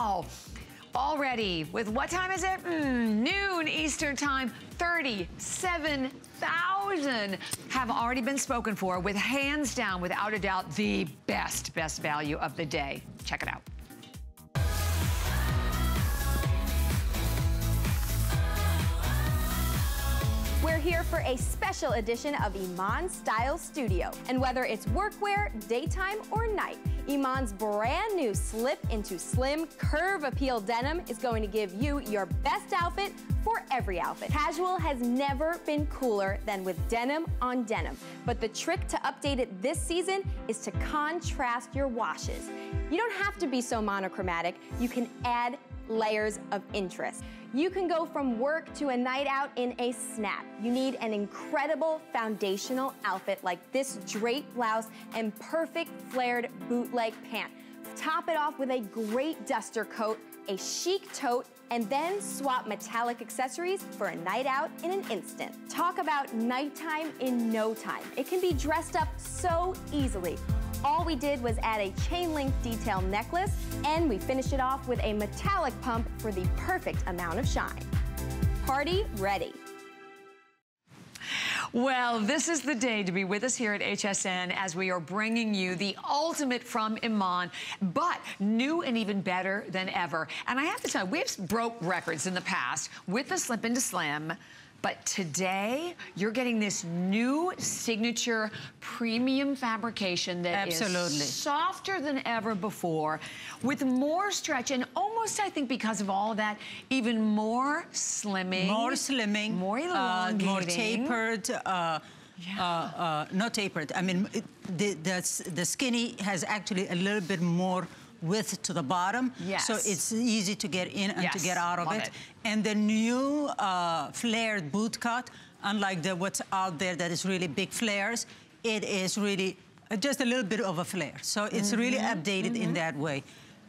Oh, already with what time is it? Mm, noon Eastern time, 37,000 have already been spoken for with hands down, without a doubt, the best, best value of the day. Check it out. We're here for a special edition of Iman Style Studio. And whether it's workwear, daytime, or night, Iman's brand new slip into slim curve appeal denim is going to give you your best outfit for every outfit. Casual has never been cooler than with denim on denim. But the trick to update it this season is to contrast your washes. You don't have to be so monochromatic. You can add layers of interest. You can go from work to a night out in a snap. You need an incredible foundational outfit like this draped blouse and perfect flared bootleg pant. Top it off with a great duster coat, a chic tote, and then swap metallic accessories for a night out in an instant. Talk about nighttime in no time. It can be dressed up so easily. All we did was add a chain link detail necklace and we finished it off with a metallic pump for the perfect amount of shine. Party ready. Well, this is the day to be with us here at HSN as we are bringing you the ultimate from Iman, but new and even better than ever. And I have to tell you, we've broke records in the past with the Slip into Slim, but today, you're getting this new signature premium fabrication that Absolutely. is softer than ever before, with more stretch, and almost, I think, because of all of that, even more slimming. More slimming. More uh, elongating. more tapered. Uh, Yeah. uh, uh, not tapered. I mean, the, the, the skinny has actually a little bit more width to the bottom. Yes. So it's easy to get in and to get out of it. it. And the new uh, flared boot cut, unlike the what's out there that is really big flares, it is really uh, just a little bit of a flare. So it's really Mm-hmm. updated in that way.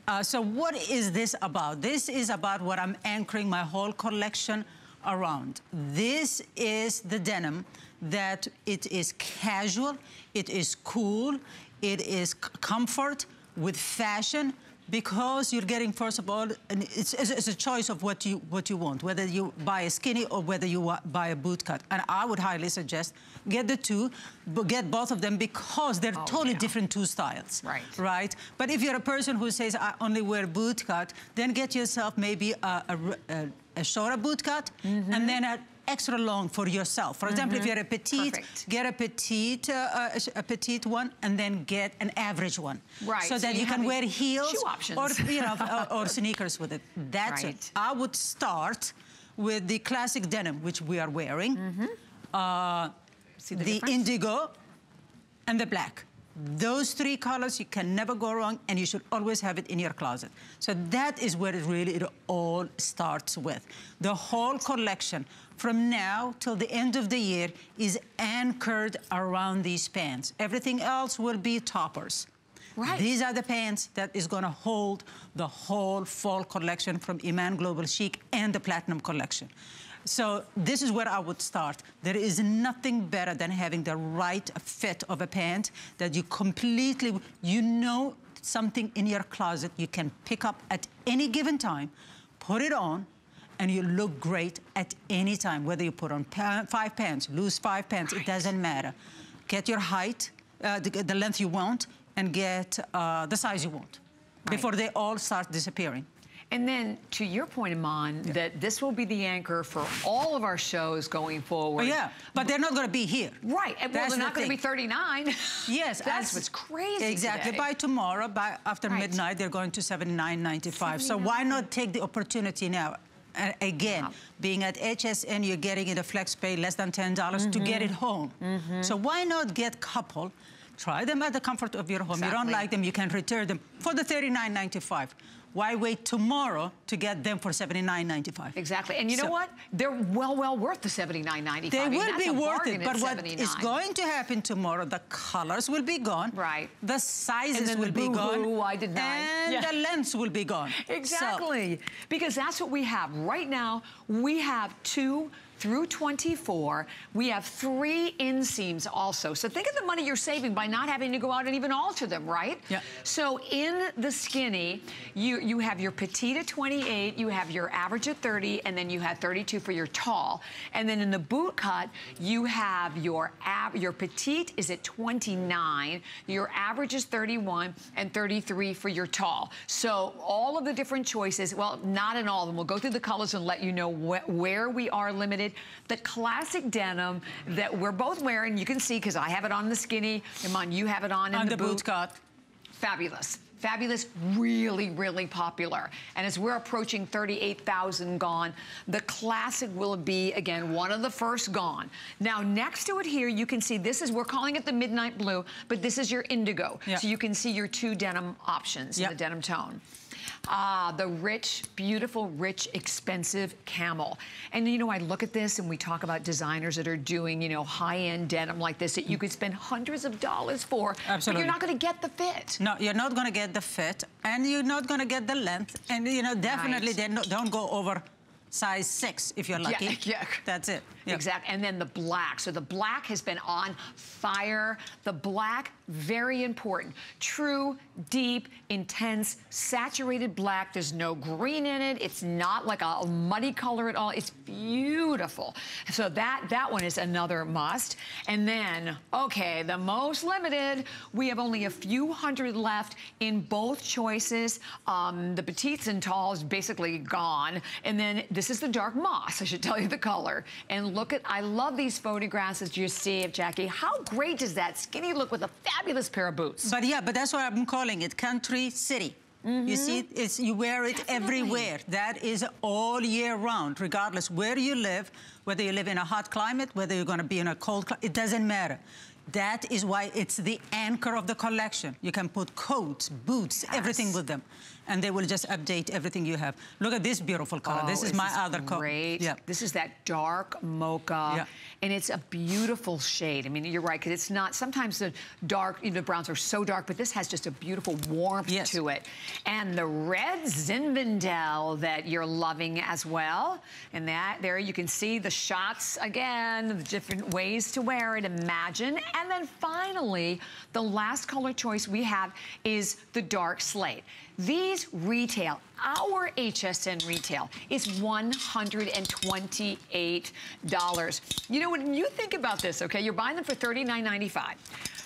Uh, so what is this about? This is about what I'm anchoring my whole collection around. This is the denim that it is casual, it is cool, it is comfort with fashion because you're getting, first of all, and it's, it's, a choice of what you, what you want, whether you buy a skinny or whether you buy a boot cut. And I would highly suggest get the two, but get both of them because they're Oh, totally yeah. different two styles. Right. Right? But if you're a person who says, I only wear boot cut, then get yourself maybe a, a, a, a shorter boot cut Mm-hmm. and then an extra long for yourself. For example, if you're a petite, Perfect. get a petite, uh, a, a petite one and then get an average one. Right, So so that you you, can wear heels or, you know, or, or sneakers with it. That's Right. it. I would start with the classic denim, which we are wearing. Uh, Mm-hmm. See the the indigo and the black. Those three colors, you can never go wrong, and you should always have it in your closet. So that is where it really it all starts with. The whole collection, from now till the end of the year, is anchored around these pants. Everything else will be toppers. Right. These are the pants that is gonna hold the whole fall collection from Iman Global Chic and the Platinum collection. So this is where I would start. There is nothing better than having the right fit of a pant that you completely, you know something in your closet you can pick up at any given time, put it on, and you look great at any time, whether you put on five pants, lose five pants, it doesn't matter. Get your height, uh, the, the length you want, and get uh, the size you want Right. before they all start disappearing. And then, to your point, Iman, that this will be the anchor for all of our shows going forward. Oh, yeah, but they're not going to be here. Right. And, well, they're the not going to be 39. Yes, That's what's crazy Exactly. today. By tomorrow, by after Right. midnight, they're going to 79.95. So why not take the opportunity now? And again, Wow. being at HSN, you're getting it a flex pay less than $10 to get Mm-hmm. it home. So why not get couple? Try them at the comfort of your home. You don't like them, you can return them for the $39.95. Why wait tomorrow to get them for $79.95? Exactly. And you know what? They're well, well worth the $79.95. They I mean, will be worth it, but what $79. is going to happen tomorrow, the colors will be gone. Right. The sizes then the will be gone. boo-hoo, did nine. And Yeah. the lengths will be gone. So- Exactly. because that's what we have. Right now, we have two through 24. We have three inseams also. So think of the money you're saving by not having to go out and even alter them, right? Yeah. So in the skinny, you, you have your petite at 28, you have your average at 30, and then you have 32 for your tall. And then in the boot cut, you have your, ab your petite is at 29, your average is 31, and 33 for your tall. So all of the different choices, well, not in all of them. We'll go through the colors and let you know wh where we are limited. The classic denim that we're both wearing, you can see because I have it on the skinny. Iman, you have it on in on the, the boot cut. Fabulous. Fabulous, really, really popular. And as we're approaching 38,000 gone, the classic will be, again, one of the first gone. Now, next to it here, you can see this is, we're calling it the midnight blue, but this is your indigo. Yeah. So you can see your two denim options in the denim tone. Ah, the rich, beautiful, rich, expensive camel. And you know, I look at this and we talk about designers that are doing, you know, high-end denim like this that you could spend hundreds of dollars for. Absolutely. But you're not gonna get the fit. No, you're not going to get the fit, and you're not going to get the length, and you know definitely Right. they no, don't go over size six if you're lucky. Yeah, yeah. That's it. Exactly. And then the black. So the black has been on fire. The black, very important. True, deep, intense, saturated black. There's no green in it. It's not like a muddy color at all. It's beautiful. So that, that one is another must. And then, okay, the most limited. We have only a few hundred left in both choices. Um, the petites and talls basically gone. And then this is the dark moss. I should tell you the color. And look at, I love these photographs that you see of Jackie. How great does that skinny look with a fabulous pair of boots? But yeah, but that's what I'm calling it, country city. You mm-hmm. see, it's, you wear it Definitely. everywhere. That is all year round, regardless where you live, whether you live in a hot climate, whether you're going to be in a cold climate, it doesn't matter. That is why it's the anchor of the collection. You can put coats, boots, everything with them, and they will just update everything you have. Look at this beautiful color. this Oh, is my other color. Great. Yeah. This is that dark mocha. Yeah. And it's a beautiful shade. I mean, you're right, because it's not, sometimes the dark, you know, the browns are so dark, but this has just a beautiful warmth Yes. to it. And the red Zinfandel that you're loving as well. And that, there you can see the shots again, the different ways to wear it, imagine. And then finally, the last color choice we have is the dark slate. These retail, our HSN retail is $128. You know, when you think about this, okay, you're buying them for $39.95.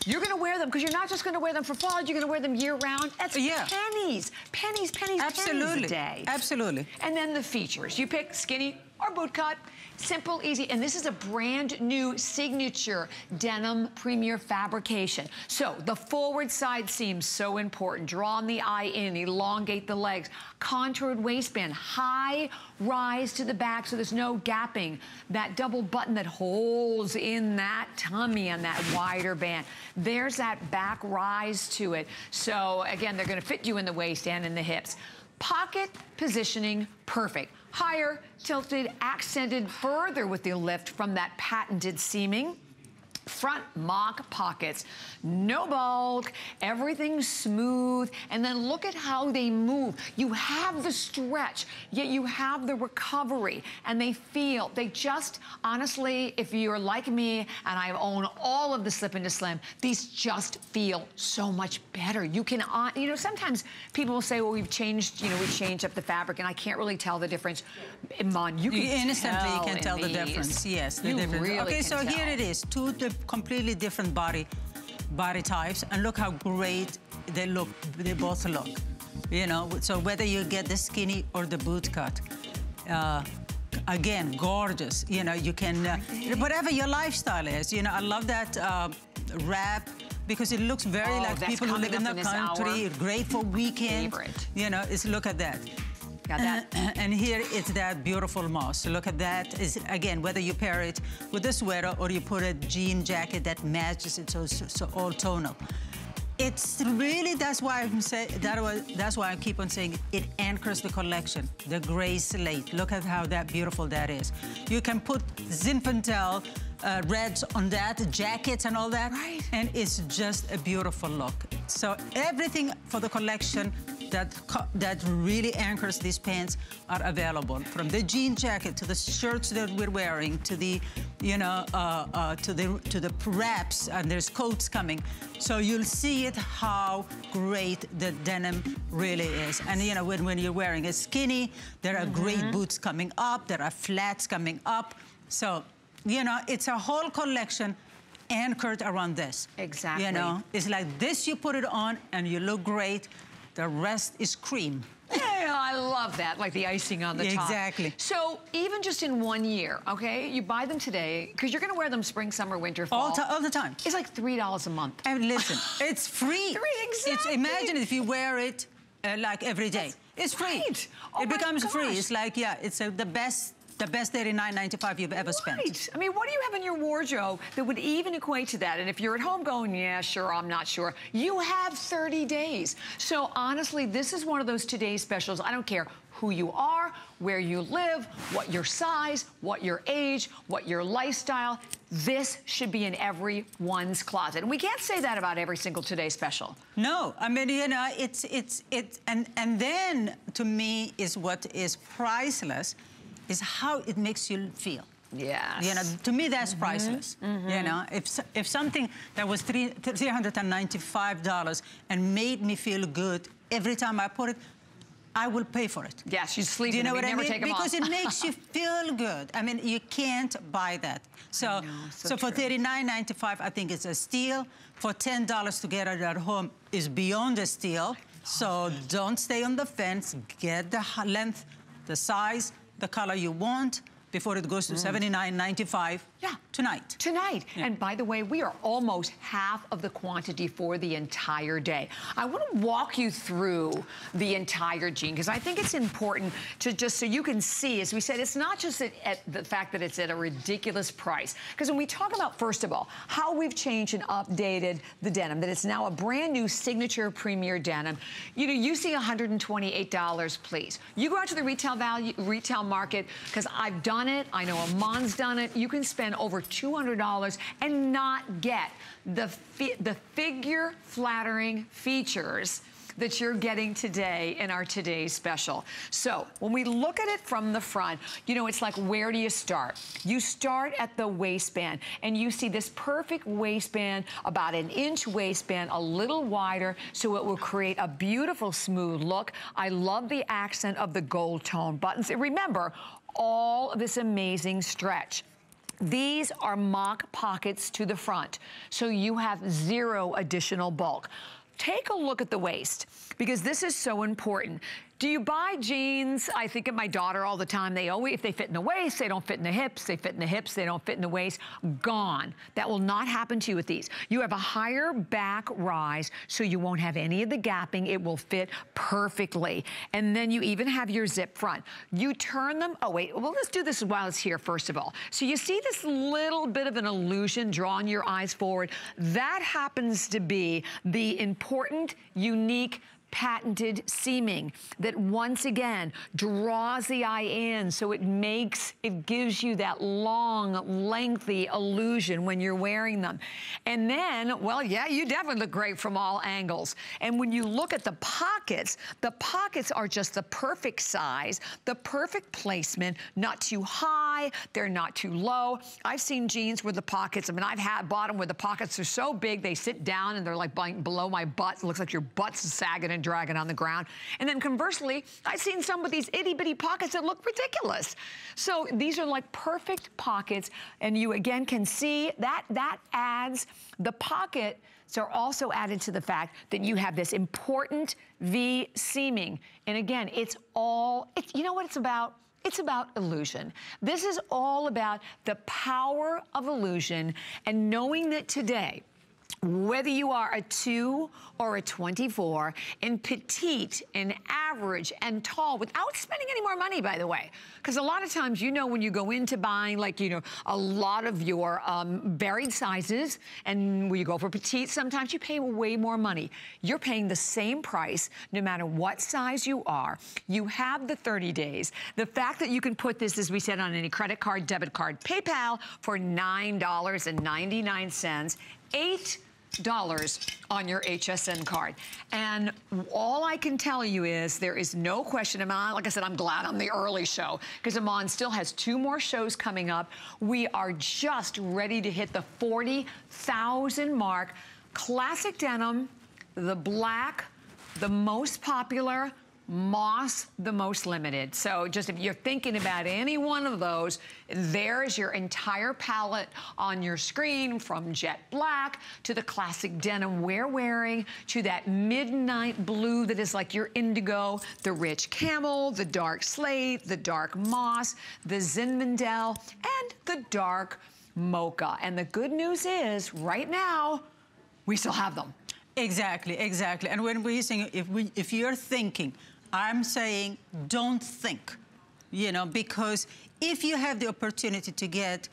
You're gonna wear them because you're not just gonna wear them for fall, you're gonna wear them year round. That's Yeah. pennies, pennies, pennies, pennies Absolutely. a day. Absolutely. And then the features. You pick skinny or boot cut. Simple, easy, and this is a brand new signature denim premier fabrication. So the forward side seam so important. Draw the eye in, elongate the legs. Contoured waistband, high rise to the back so there's no gapping. That double button that holds in that tummy and that wider band. There's that back rise to it. So again, they're gonna fit you in the waist and in the hips. Pocket positioning, perfect. Higher, tilted, accented further with the lift from that patented seaming. Front mock pockets, no bulk, everything's smooth, and then look at how they move. You have the stretch, yet you have the recovery, and they feel, they just, honestly, if you're like me and I own all of the Slip into Slim, these just feel so much better. You can, uh, you know, sometimes people will say, well, we've changed, you know, we've changed up the fabric, and I can't really tell the difference. Iman, you can You you tell can tell the these. difference. Yes, the you difference. Really okay, so here tell. it is, two completely different body body types, and look how great they look. They both look. You know, so whether you get the skinny or the boot cut. Uh, Again, gorgeous. You know, you can, uh, whatever your lifestyle is. You know, I love that uh, wrap because it looks very Oh, like people who live in the country. hour. Great for weekend. Favorite. You know, it's look at that. Got that? and here it's that beautiful moss. Look at that. Is again whether you pair it with a sweater or you put a jean jacket that matches it, so so, so all tonal. It's really that's why I'm saying that was that's why I keep on saying it anchors the collection. The gray slate. Look at how that beautiful that is. You can put Zinfandel uh, reds on that, jackets and all that, Right. and it's just a beautiful look. So everything for the collection that, that really anchors these pants are available. From the jean jacket to the shirts that we're wearing to the, you know, uh, uh, to the to the wraps, and there's coats coming. So you'll see it how great the denim really is. And you know, when, when you're wearing a skinny, there are mm -hmm. great boots coming up, there are flats coming up. So, you know, it's a whole collection anchored around this. Exactly. You know, it's like this, you put it on and you look great. The rest is cream. Yeah, I love that, like the icing on the top. Exactly. So even just in one year, okay, you buy them today, because you're going to wear them spring, summer, winter, fall. All, all, the time. It's like $3 a month. And listen, it's free. Three, exactly. It's, imagine if you wear it uh, like every day. That's it's free. Right. Oh it becomes free. It's like, yeah, it's uh, the best the best $39.95 you've ever spent. Right. I mean, what do you have in your wardrobe that would even equate to that? And if you're at home going, yeah, sure, I'm not sure, you have 30 days. So honestly, this is one of those today's specials. I don't care who you are, where you live, what your size, what your age, what your lifestyle. This should be in everyone's closet. And we can't say that about every single Today Special. No, I mean, you know, it's, it's, it's, and, and then to me is what is priceless is how it makes you feel. Yes. You know, to me, that's mm-hmm. priceless. Mm -hmm. You know, if, if something that was three, $395 and made me feel good every time I put it, I will pay for it. Yes, you sleep Do you know what I mean? Because it makes you feel good. I mean, you can't buy that. So, so, so for $39.95, I think it's a steal. For $10 to get it at home is beyond a steal. So don't stay on the fence. Get the length, the size, the color you want before it goes to mm. 79.95 yeah. tonight. Tonight. Yeah. And by the way, we are almost half of the quantity for the entire day. I want to walk you through the entire jean because I think it's important to just so you can see, as we said, it's not just at, at the fact that it's at a ridiculous price. Because when we talk about, first of all, how we've changed and updated the denim, that it's now a brand new signature premier denim, you know, you see $128, please. You go out to the retail value, retail market, because I've done it. I know Iman's done it. You can spend spend over $200 and not get the, fi the figure flattering features that you're getting today in our today's special. So when we look at it from the front, you know, it's like, where do you start? You start at the waistband and you see this perfect waistband, about an inch waistband, a little wider, so it will create a beautiful smooth look. I love the accent of the gold tone buttons. And remember, all of this amazing stretch. These are mock pockets to the front, so you have zero additional bulk. Take a look at the waist because this is so important. Do you buy jeans? I think of my daughter all the time. They always, if they fit in the waist, they don't fit in the hips. They fit in the hips, they don't fit in the waist. Gone. That will not happen to you with these. You have a higher back rise, so you won't have any of the gapping. It will fit perfectly. And then you even have your zip front. You turn them, oh wait, well let's do this while it's here first of all. So you see this little bit of an illusion drawing your eyes forward. That happens to be the important, unique patented seaming that once again draws the eye in so it makes, it gives you that long, lengthy illusion when you're wearing them. And then, well, yeah, you definitely look great from all angles. And when you look at the pockets, the pockets are just the perfect size, the perfect placement, not too high, they're not too low. I've seen jeans where the pockets, I mean, I've had bought them where the pockets are so big, they sit down and they're like below my butt. It looks like your butt's sagging and dragging on the ground. And then conversely, I've seen some with these itty bitty pockets that look ridiculous. So these are like perfect pockets. And you again can see that that adds the pocket are also added to the fact that you have this important V seaming. And again, it's all, it's, you know what it's about? It's about illusion. This is all about the power of illusion and knowing that today, whether you are a two or a 24, in petite and average and tall, without spending any more money, by the way. Because a lot of times, you know, when you go into buying, like, you know, a lot of your um, varied sizes, and when you go for petite, sometimes you pay way more money. You're paying the same price no matter what size you are. You have the 30 days. The fact that you can put this, as we said, on any credit card, debit card, PayPal for $9.99, eight on your HSN card. And all I can tell you is there is no question, Iman, like I said, I'm glad I'm the early show because Iman still has two more shows coming up. We are just ready to hit the 40,000 mark. Classic denim, the black, the most popular, Moss, the most limited. So just if you're thinking about any one of those, there's your entire palette on your screen from jet black to the classic denim we're wearing to that midnight blue that is like your indigo, the rich camel, the dark slate, the dark moss, the Zinfandel, and the dark mocha. And the good news is right now, we still have them. Exactly, exactly. And when we're saying, if, we, if you're thinking, I'm saying don't think, you know, because if you have the opportunity to get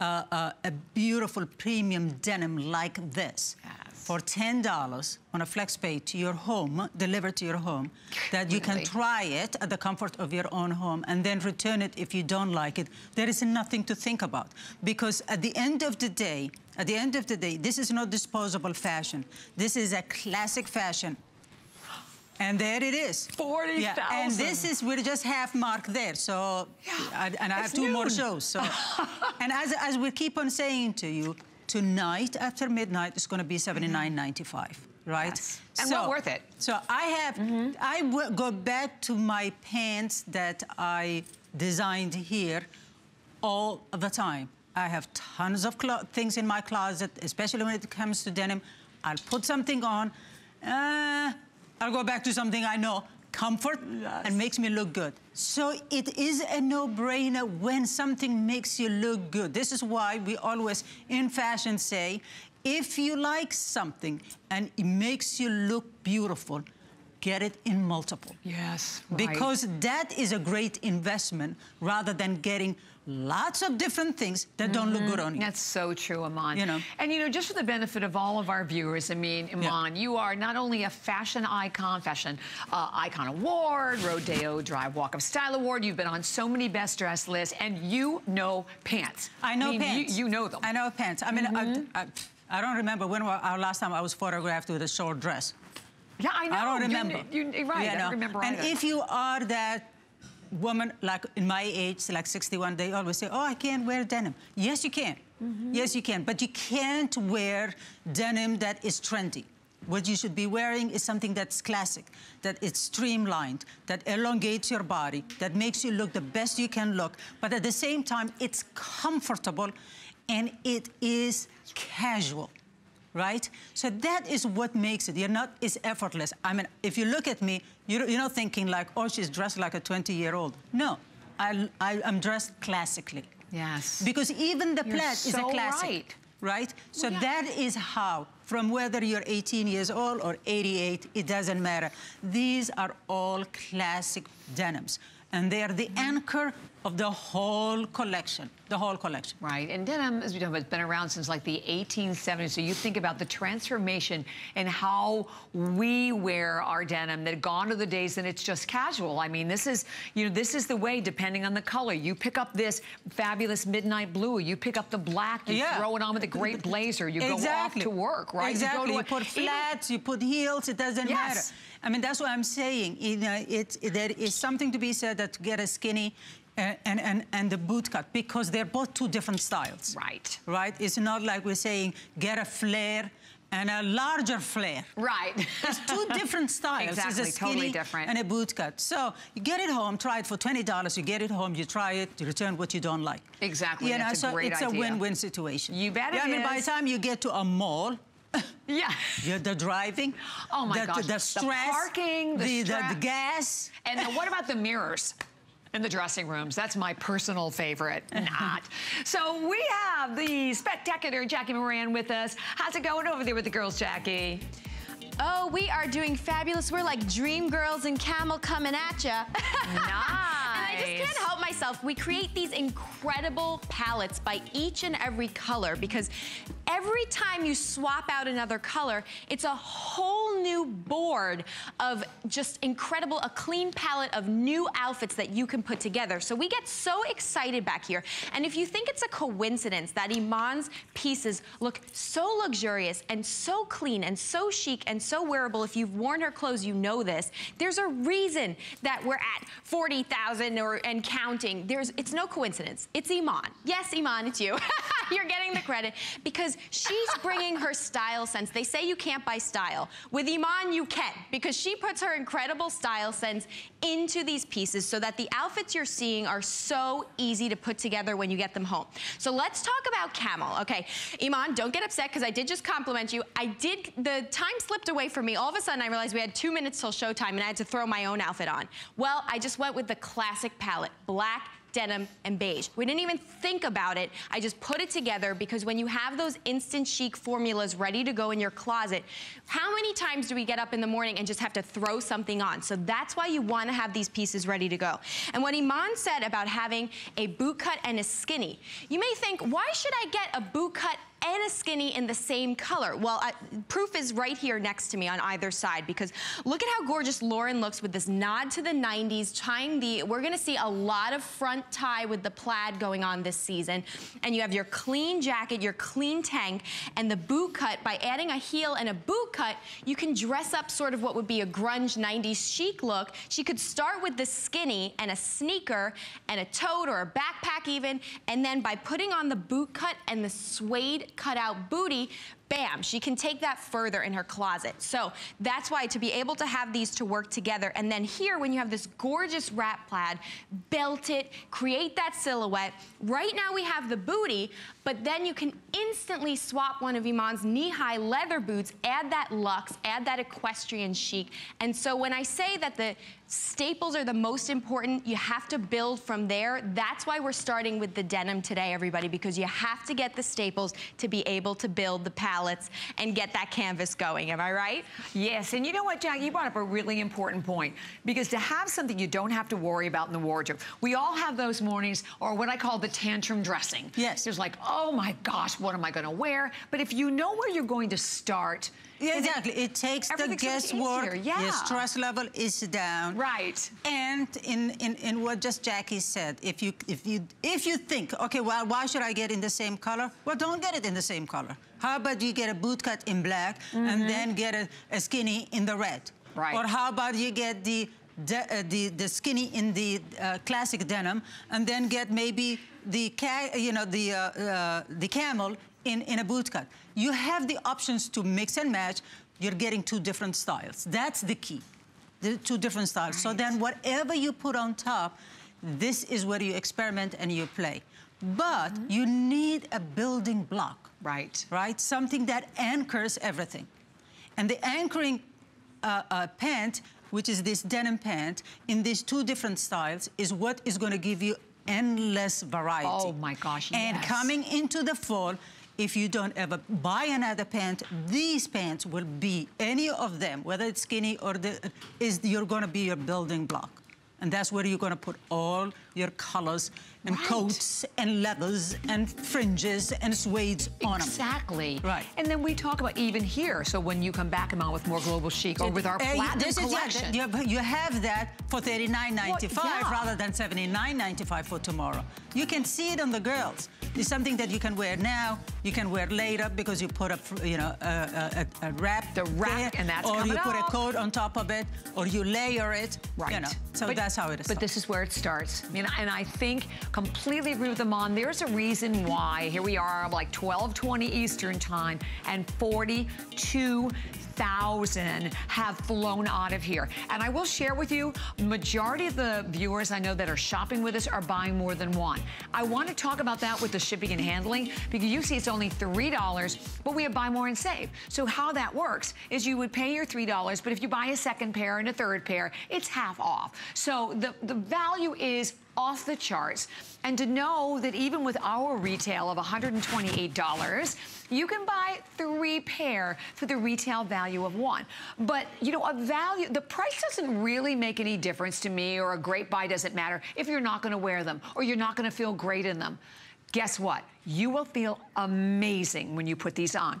uh, uh, a beautiful premium denim like this yes. for $10 on a flex pay to your home, delivered to your home, that really? you can try it at the comfort of your own home and then return it if you don't like it, there is nothing to think about. Because at the end of the day, at the end of the day, this is not disposable fashion. This is a classic fashion and there it is. 40,000. Yeah, and this is, we're just half mark there. So, yeah, I, and I have two noon. more shows. So, and as, as we keep on saying to you, tonight after midnight, it's going to be 79.95 right? Yes. And so, well worth it. So I have, mm -hmm. I go back to my pants that I designed here all the time. I have tons of things in my closet, especially when it comes to denim. I'll put something on. Uh, I'll go back to something I know, comfort, yes. and makes me look good. So it is a no-brainer when something makes you look good. This is why we always, in fashion, say, if you like something and it makes you look beautiful, get it in multiple. Yes, right. Because that is a great investment rather than getting lots of different things that mm -hmm. don't look good on you. That's so true, Iman. You know, and you know, just for the benefit of all of our viewers, I mean, Iman, yeah. you are not only a fashion icon, fashion uh, icon award, Rodeo Drive Walk of Style award. You've been on so many best dressed lists, and you know pants. I know I mean, pants. You, you, know them. I know pants. I mean, mm -hmm. I, mm-hmm. I, I, don't remember when our last time I was photographed with a short dress. Yeah, I know. I don't remember. You, you, right, know? I don't remember And either. if you are that woman, like in my age, like 61, they always say, oh, I can't wear denim. Yes, you can. Mm -hmm. Yes, you can. But you can't wear denim that is trendy. What you should be wearing is something that's classic, that it's streamlined, that elongates your body, that makes you look the best you can look, but at the same time, it's comfortable and it is casual right? So that is what makes it. You're not, it's effortless. I mean, if you look at me, you're, you're not thinking like, oh, she's dressed like a 20-year-old. No, I, I, am dressed classically. Yes. Because even the plaid so is a classic. Right. Right? So yeah. that is how, from whether you're 18 years old or 88, it doesn't matter. These are all classic denims. And they are the mm-hmm. anchor of the whole collection, the whole collection. Right, and denim, as we know, has been around since like the 1870s. So you think about the transformation and how we wear our denim, that gone to the days that it's just casual. I mean, this is, you know, this is the way, depending on the color. You pick up this fabulous midnight blue, you pick up the black, you yeah. throw it on with a great blazer, you exactly. go off to work, right? Exactly, you, you put flats, you put heels, it doesn't yes. matter. I mean, that's what I'm saying. You know, it, there is something to be said that to get a skinny, and, and, and the boot cut because they're both two different styles. Right. Right? It's not like we're saying get a flare and a larger flare. Right. It's two different styles. Exactly, it's a totally different. And a boot cut. So you get it home, try it for $20, you get it home, you try it, you return what you don't like. Exactly, you know, so it's idea. a win-win situation. You bet yeah, I mean, by the time you get to a mall, yeah. the driving. Oh my the, gosh. The, stress. The parking, the, the, the, the gas. And what about the mirrors? in the dressing rooms. That's my personal favorite. Not. So we have the spectacular Jackie Moran with us. How's it going over there with the girls, Jackie? Oh, we are doing fabulous. We're like dream girls and camel coming at ya. nice. Just can't help myself. We create these incredible palettes by each and every color because every time you swap out another color, it's a whole new board of just incredible, a clean palette of new outfits that you can put together. So we get so excited back here. And if you think it's a coincidence that Iman's pieces look so luxurious and so clean and so chic and so wearable, if you've worn her clothes, you know this. There's a reason that we're at 40,000 or and counting. There's, it's no coincidence. It's Iman. Yes, Iman, it's you. You're getting the credit because she's bringing her style sense. They say you can't buy style. With Iman, you can because she puts her incredible style sense into these pieces so that the outfits you're seeing are so easy to put together when you get them home. So let's talk about camel. Okay, Iman, don't get upset because I did just compliment you. I did, the time slipped away from me. All of a sudden I realized we had two minutes till showtime and I had to throw my own outfit on. Well, I just went with the classic palette, black, denim, and beige. We didn't even think about it. I just put it together because when you have those instant chic formulas ready to go in your closet, how many times do we get up in the morning and just have to throw something on? So that's why you wanna have these pieces ready to go. And what Iman said about having a boot cut and a skinny, you may think, why should I get a boot cut and a skinny in the same color. Well, I, proof is right here next to me on either side because look at how gorgeous Lauren looks with this nod to the 90s, tying the, we're gonna see a lot of front tie with the plaid going on this season. And you have your clean jacket, your clean tank, and the boot cut. By adding a heel and a boot cut, you can dress up sort of what would be a grunge 90s chic look. She could start with the skinny and a sneaker and a tote or a backpack even, and then by putting on the boot cut and the suede cut out booty, bam, she can take that further in her closet. So that's why to be able to have these to work together, and then here when you have this gorgeous wrap plaid, belt it, create that silhouette. Right now we have the booty, but then you can instantly swap one of Iman's knee-high leather boots, add that luxe, add that equestrian chic. And so when I say that the staples are the most important, you have to build from there. That's why we're starting with the denim today, everybody, because you have to get the staples to be able to build the palettes and get that canvas going. Am I right? Yes, and you know what, Jack, you brought up a really important point because to have something you don't have to worry about in the wardrobe, we all have those mornings or what I call the tantrum dressing. Yes. It's like, oh my gosh, what am I gonna wear? But if you know where you're going to start, yeah, exactly. It, takes the guesswork. Yeah. Your stress level is down. Right. And in, in, in what just Jackie said, if you if you if you think, okay, well, why should I get in the same color? Well, don't get it in the same color. How about you get a boot cut in black mm -hmm. and mm-hmm. then get a, a, skinny in the red? Right. Or how about you get the de, uh, the, the skinny in the uh, classic denim and then get maybe the you know the uh, uh, the camel in, in a boot cut. You have the options to mix and match. You're getting two different styles. That's the key, the two different styles. Right. So then whatever you put on top, this is where you experiment and you play. But mm -hmm. you need a building block. Right. Right? Something that anchors everything. And the anchoring uh, uh, pant, which is this denim pant, in these two different styles, is what is going to give you endless variety. Oh my gosh, And yes. coming into the fall, if you don't ever buy another pant, these pants will be, any of them, whether it's skinny or the, is you're gonna be your building block. And that's where you're gonna put all your colors and right. coats and leathers and fringes and suedes on them. Exactly. Right. And then we talk about even here, so when you come back on with more global chic or with our uh, platinum collection. Yeah, you, you have that for $39.95 well, yeah. rather than $79.95 for tomorrow. You can see it on the girls. It's something that you can wear now, you can wear later because you put a, you know, a, a, a wrap. The wrap, there, and that's Or you put a coat on top of it, or you layer it. Right. You know, so but, that's how it is. But this is where it starts. Mean, and I think completely agree with them on, There's a reason why. Here we are, like 1220 Eastern time, and 42 thousand have flown out of here. And I will share with you, majority of the viewers I know that are shopping with us are buying more than one. I want to talk about that with the shipping and handling because you see it's only $3, but we have buy more and save. So how that works is you would pay your $3, but if you buy a second pair and a third pair, it's half off. So the, the value is off the charts. And to know that even with our retail of $128, you can buy three pair for the retail value of one. But, you know, a value, the price doesn't really make any difference to me or a great buy doesn't matter if you're not gonna wear them or you're not gonna feel great in them. Guess what? You will feel amazing when you put these on.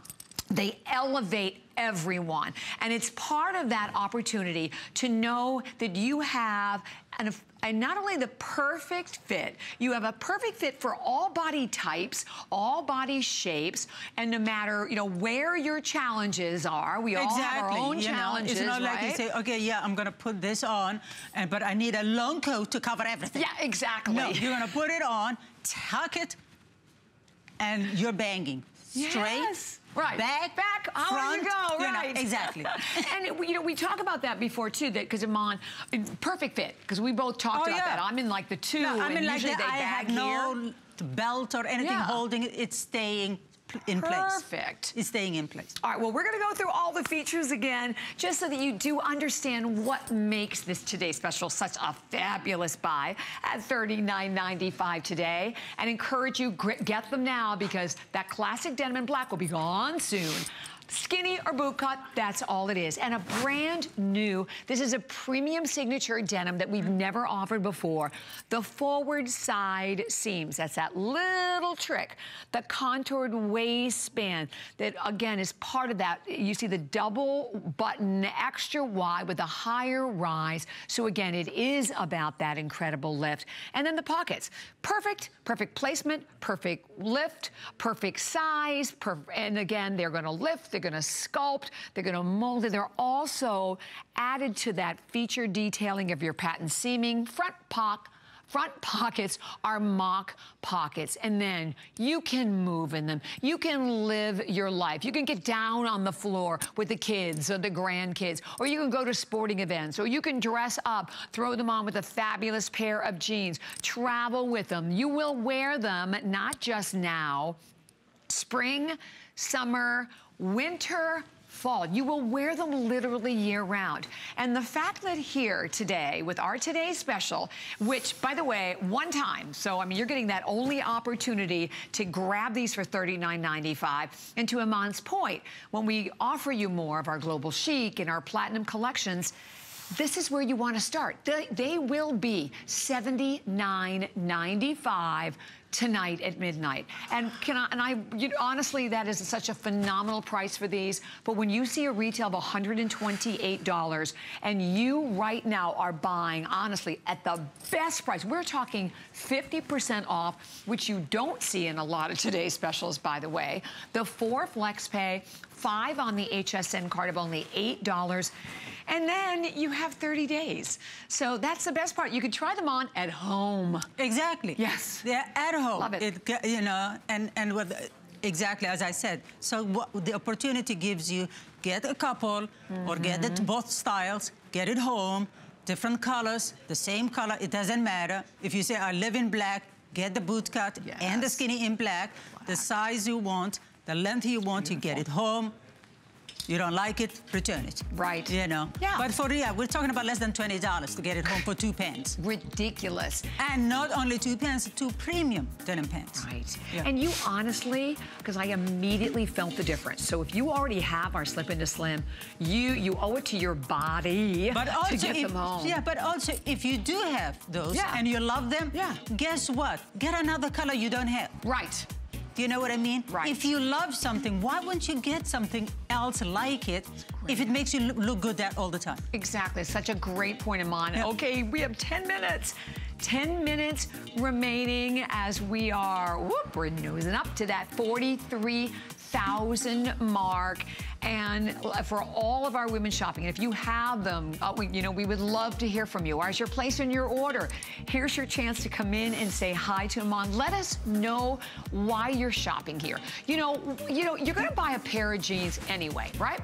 They elevate everyone. And it's part of that opportunity to know that you have an, and not only the perfect fit, you have a perfect fit for all body types, all body shapes, and no matter, you know, where your challenges are, we exactly. all have our own you challenges, know, It's not right? like you say, okay, yeah, I'm gonna put this on, and but I need a long coat to cover everything. Yeah, exactly. No, you're gonna put it on, tuck it, and you're banging. Straight, Yes. Right. back, back, front, to go, you know, right. exactly. and, you know, we talk about that before, too, that because Iman, perfect fit, because we both talked Oh, about yeah. that. I'm in like the two, No, I and mean, like they I bag have here. no belt or anything Yeah. holding it. It's staying in place. Perfect. It's staying in place. All right, well, we're going to go through all the features again, just so that you do understand what makes this today special such a fabulous buy at $39.95 today. And encourage you, get them now because that classic denim in black will be gone soon. Skinny or boot cut, that's all it is. And a brand new, this is a premium signature denim that we've never offered before. The forward side seams, that's that little trick. The contoured waistband that again is part of that. You see the double button, extra wide with a higher rise. So again, it is about that incredible lift. And then the pockets, perfect, perfect placement, perfect lift, perfect size. Per and again, they're gonna lift, they're gonna sculpt, they're gonna mold it. They're also added to that feature detailing of your patent seaming, front Front pockets are mock pockets, and then you can move in them. You can live your life. You can get down on the floor with the kids or the grandkids, or you can go to sporting events, or you can dress up, throw them on with a fabulous pair of jeans, travel with them. You will wear them not just now, spring, summer, winter, fall. You will wear them literally year round. And the fact that here today with our today special, which by the way, one time, so I mean, you're getting that only opportunity to grab these for $39.95. And to Iman's point, when we offer you more of our global chic and our platinum collections, this is where you want to start. They, they will be $79.95 tonight at midnight. And can I, and I, you, honestly, that is such a phenomenal price for these. But when you see a retail of $128 and you right now are buying, honestly, at the best price, we're talking 50% off, which you don't see in a lot of today's specials, by the way. The four flex pay, five on the HSN card of only $8. And then you have 30 days. So that's the best part. You can try them on at home. Exactly. Yes. They're at home. Love it. ca- you know, and and what exactly as I said. So what the opportunity gives you, get a couple or get Mm-hmm. it both styles, get it home, different colors, the same color. It doesn't matter. If you say I live in black, get the boot cut and the skinny in black, the size you want, the length you want. You get it home. You don't like it, return it. Right. You know. Yeah. But for yeah, we're talking about less than twenty dollars to get it home for two pants. Ridiculous. And not only two pants, two premium denim pants. Right. Yeah. And you honestly, because I immediately felt the difference. So if you already have our Slip Into Slim, you you owe it to your body But also, to get if, them home. yeah, but also if you do have those Yeah. and you love them, Yeah. guess what? Get another color you don't have. Right. You know what I mean? Right. If you love something, why wouldn't you get something else like it if it makes you look- good there all the time? Exactly. Such a great point, Iman. Yeah. Okay, we have 10 minutes. 10 minutes remaining as we are, whoop, we're nosing up to that 43,000 mark. And for all of our women shopping, if you have them, uh, we, you know, we would love to hear from you. As your place placing your order, here's your chance to come in and say hi to Iman. Let us know why you're shopping here. You know, you know, you're gonna buy a pair of jeans anyway, right?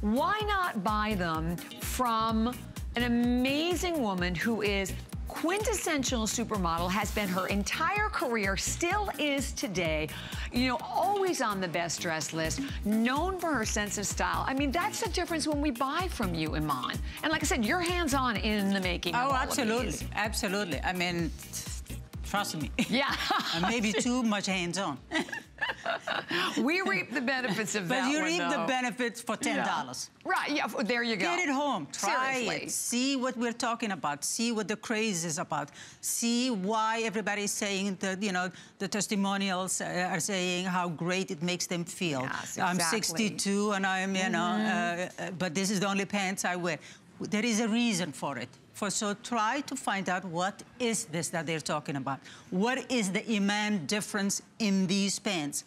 Why not buy them from an amazing woman who is quintessential supermodel, has been her entire career, still is today, you know, always on the best dressed list, known for her sense of style. I mean, that's the difference when we buy from you, Iman. And like I said, you're hands-on in the making Oh, absolutely, absolutely. I mean, Trust me. Yeah. and maybe too much hands-on. we reap the benefits of but that But you reap though. the benefits for $10. Yeah. Right, yeah, there you go. Get it home. Try Seriously. it. See what we're talking about. See what the craze is about. See why everybody's saying that, you know, the testimonials are saying how great it makes them feel. Yes, I'm 62 and I'm, you know, Mm-hmm. uh, uh, but this is the only pants I wear. There is a reason for it. For, so try to find out what is this that they're talking about. What is the Iman difference in these pants?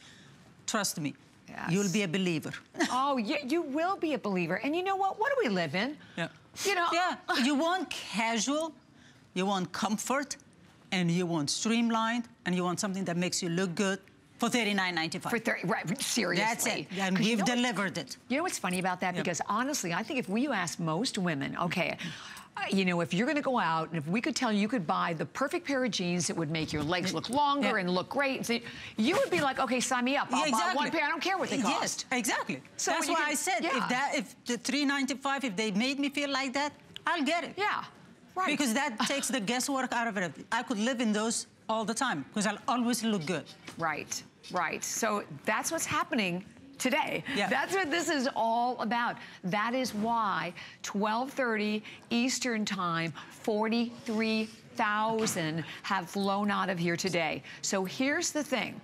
Trust me, Yes. you'll be a believer. Oh, yeah, you will be a believer. And you know what? What do we live in? Yeah. You know, Yeah, you want casual, you want comfort, and you want streamlined, and you want something that makes you look good for $39.95. for 30, right, seriously. That's it, and 'Cause you we've know delivered it. You know what's funny about that? Yep. Because honestly, I think if we ask most women, okay, you know, if you're going to go out and if we could tell you you could buy the perfect pair of jeans that would make your legs look longer Yeah. and look great, so you would be like, okay, sign me up. I'll Yeah, buy one pair. I don't care what they cost. Yes, exactly. So That's why can- I said yeah. if that if the 395 if they made me feel like that, I'll get it. Yeah, right. Because that takes the guesswork out of it. I could live in those all the time because I'll always look good. Right, right. So that's what's happening today. Yeah. That's what this is all about. That is why 12:30 Eastern Time, 43,000 have flown out of here today. So here's the thing.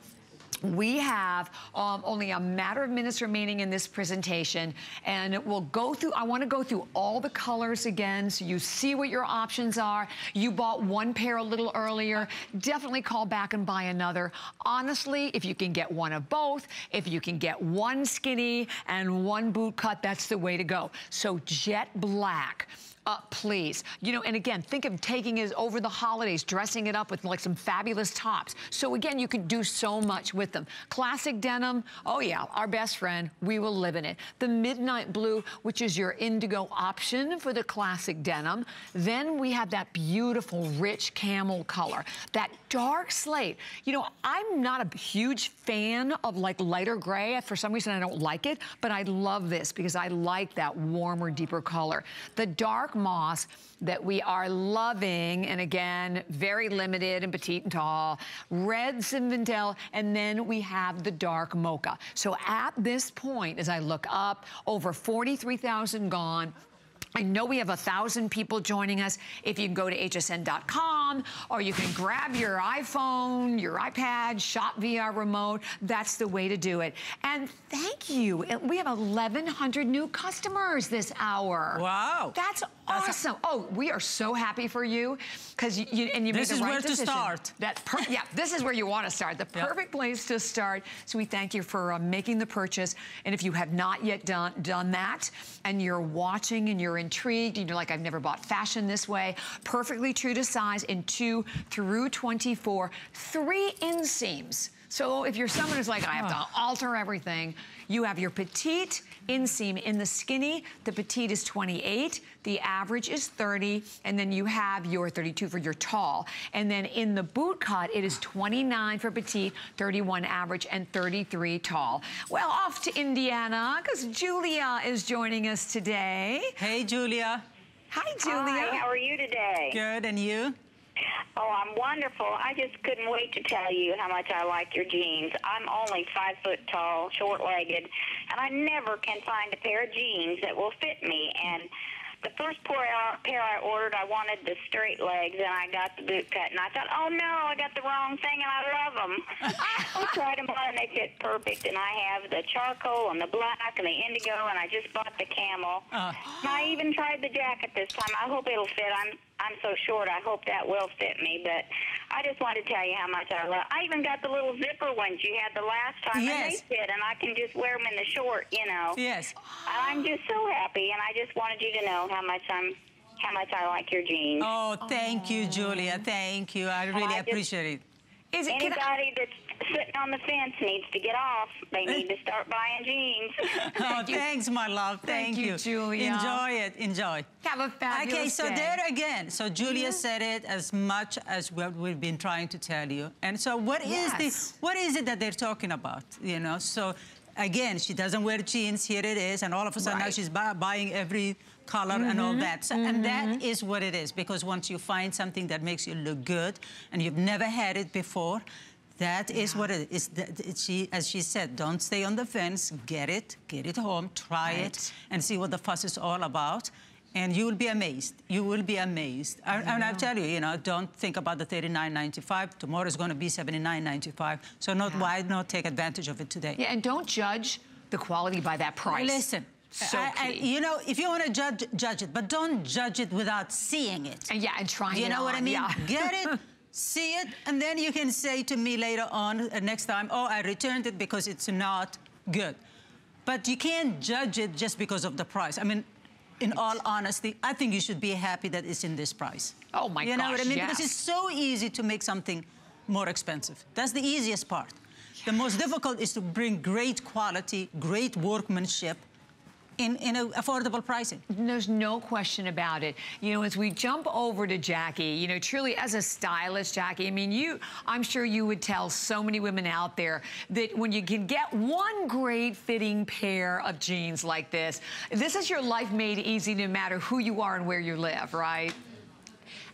We have um, only a matter of minutes remaining in this presentation, and we'll go through. I want to go through all the colors again so you see what your options are. You bought one pair a little earlier. Definitely call back and buy another. Honestly, if you can get one of both, if you can get one skinny and one boot cut, that's the way to go. So jet black up, please. You know, and again, think of taking it over the holidays, dressing it up with like some fabulous tops. So again, you can do so much with them. Classic denim, oh yeah, our best friend, we will live in it. The midnight blue, which is your indigo option for the classic denim. Then we have that beautiful rich camel color, that dark slate. You know, I'm not a huge fan of like lighter gray. For some reason, I don't like it, but I love this because I like that warmer, deeper color. The dark moss that we are loving, and again, very limited and petite and tall, red Zinfandel, and then we have the dark mocha. So at this point, as I look up, over 43,000 gone, I know we have a thousand people joining us. If you can go to hsn.com or you can grab your iPhone, your iPad, shop via remote, that's the way to do it. And thank you. We have 1,100 new customers this hour. Wow. That's That's- awesome. Oh, we are so happy for you because you, you and you This made the right decision. This is where to start. That per- yeah, this is where you want to start. The perfect place to start. So we thank you for uh, making the purchase. And if you have not yet done done that, and you're watching and you're intrigued, and you're like, I've never bought fashion this way, perfectly true to size in two through 24, three inseams. So if you're someone who's like, I have to alter everything, you have your petite inseam. In the skinny, the petite is 28, the average is 30, and then you have your 32 for your tall. And then in the boot cut, it is 29 for petite, 31 average, and 33 tall. Well, off to Indiana, because Julia is joining us today. Hey, Julia. Hi, Julia. Hi, how are you today? Good, and you? Oh, I'm wonderful. I just couldn't wait to tell you how much I like your jeans. I'm only five foot tall, short legged, and I never can find a pair of jeans that will fit me. And the first pair I, ordered, I wanted the straight legs, and I got the boot cut, and I thought, oh no, I got the wrong thing, and I love them. I tried them on, and they fit perfect. And I have the charcoal and the black and the indigo, and I just bought the camel. Uh. And I even tried the jacket this time. I hope it'll fit. I'm I'm so short. I hope that will fit me. But I just wanted to tell you how much I love. I even got the little zipper ones you had the last time, Yes. and they fit, and I can just wear them in the short. You know. Yes. I'm just so happy, and I just wanted you to know how much I'm, how much I like your jeans. Oh, thank you, Julia. Thank you. I really I appreciate it. Is it, can I- Anybody that's sitting on the fence needs to get off. They need to start buying jeans. Oh, thanks, my love. Thank Thank, you, Julia. Enjoy it. Enjoy. have a fabulous day. Okay, so day. there again. So Julia said it as much as what we've been trying to tell you. And so what is Yes. the what is it that they're talking about? You know, so again, she doesn't wear jeans. Here it is, and all of a sudden now she's bu- buying every color mm -hmm. and all mm-hmm. that. So, mm -hmm. And that mm-hmm. what it is, because once you find something that makes you look good and you've never had it before, that yeah. what it is. She, as she said, don't stay on the fence. Get it, get it home, try right. it, and see what the fuss is all about. And you will be amazed. You will be amazed. I, and I tell you, you know, don't think about the $39.95. Tomorrow is going to be $79.95. So not, yeah. why not take advantage of it today? Yeah, and don't judge the quality by that price. Listen, so I, I, you know, if you want to judge, judge it, but don't judge it without seeing it. And yeah, and trying you know on, what I mean? Yeah. Get it, see it, and then you can say to me later on, uh, next time, oh, I returned it because it's not good. But you can't judge it just because of the price. I mean, in all honesty, I think you should be happy that it's in this price. Oh my you gosh, You know what I mean? Yes. Because it's so easy to make something more expensive. That's the easiest part. Yes. The most difficult is to bring great quality, great workmanship, in, in affordable pricing. There's no question about it. You know, as we jump over to Jackie, you know, truly as a stylist, Jackie, I mean, you, I'm sure you would tell so many women out there that when you can get one great fitting pair of jeans like this, this is your life made easy no matter who you are and where you live, right?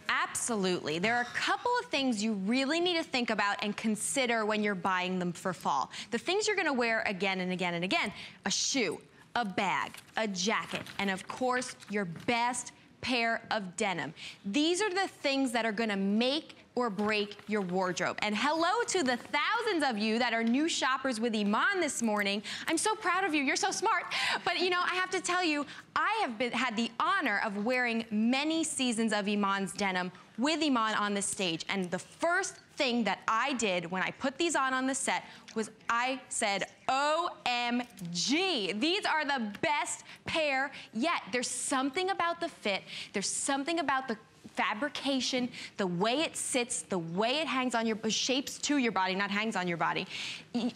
Absolutely. There are a couple of things you really need to think about and consider when you're buying them for fall. The things you're gonna wear again and again and again, a shoe, a bag, a jacket, and of course, your best pair of denim. These are the things that are gonna make or break your wardrobe. And hello to the thousands of you that are new shoppers with Iman this morning. I'm so proud of you, you're so smart. But you know, I have to tell you, I have been, had the honor of wearing many seasons of Iman's denim with Iman on the stage. And the first thing that I did when I put these on on the set was I said, OMG, these are the best pair yet. There's something about the fit, there's something about the fabrication, the way it sits, the way it hangs on your, uh, shapes to your body, not hangs on your body.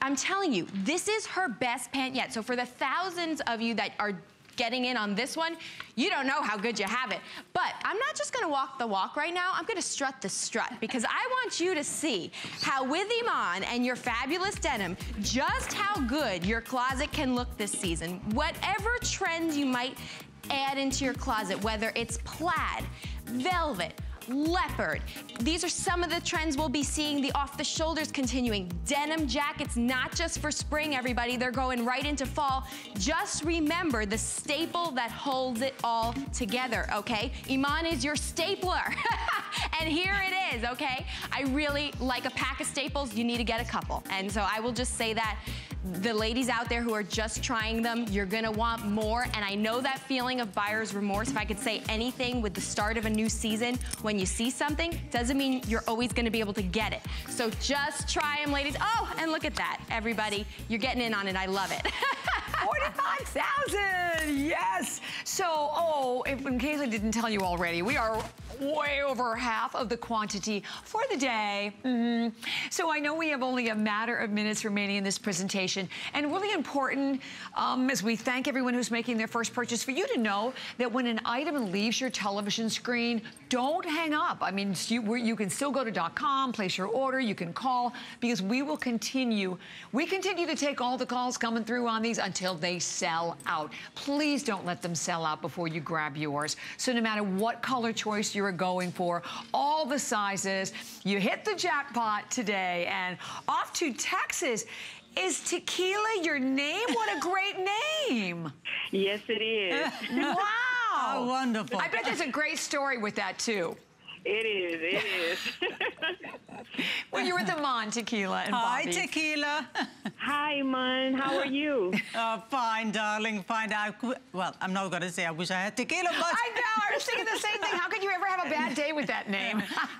I'm telling you, this is her best pant yet. So for the thousands of you that are getting in on this one, you don't know how good you have it. But I'm not just gonna walk the walk right now, I'm gonna strut the strut because I want you to see how with Iman and your fabulous denim, just how good your closet can look this season. Whatever trends you might add into your closet, whether it's plaid, velvet, leopard. These are some of the trends we'll be seeing, the off the shoulders continuing. Denim jackets, not just for spring, everybody. They're going right into fall. Just remember the staple that holds it all together, okay? Iman is your stapler. and here it is, okay? I really like a pack of staples. You need to get a couple. And so I will just say that the ladies out there who are just trying them, you're gonna want more. And I know that feeling of buyer's remorse. If I could say anything with the start of a new season, when you see something, doesn't mean you're always gonna be able to get it. So just try them, ladies. Oh, and look at that, everybody. You're getting in on it, I love it. 45,000, yes. So, oh, in case I didn't tell you already, we are way over half of the quantity for the day. Mm -hmm. So I know we have only a matter of minutes remaining in this presentation. And really important, um, as we thank everyone who's making their first purchase, for you to know that when an item leaves your television screen, don't hang up. I mean, you, you can still go to .com, place your order, you can call, because we will continue. We continue to take all the calls coming through on these until they sell out. Please don't let them sell out before you grab yours. So no matter what color choice you're going for, all the sizes, you hit the jackpot today. And off to Texas. Is tequila your name? What a great name. Yes, it is. wow. Oh, wonderful. I bet there's a great story with that, too. It is, it is. well, you're with Iman Tequila and Hi, Tequila. Hi, Iman. How are you? Uh, fine, darling, fine. I, well, I'm not going to say I wish I had tequila, but... I know, I was thinking the same thing. How could you ever have a bad day with that name? exactly.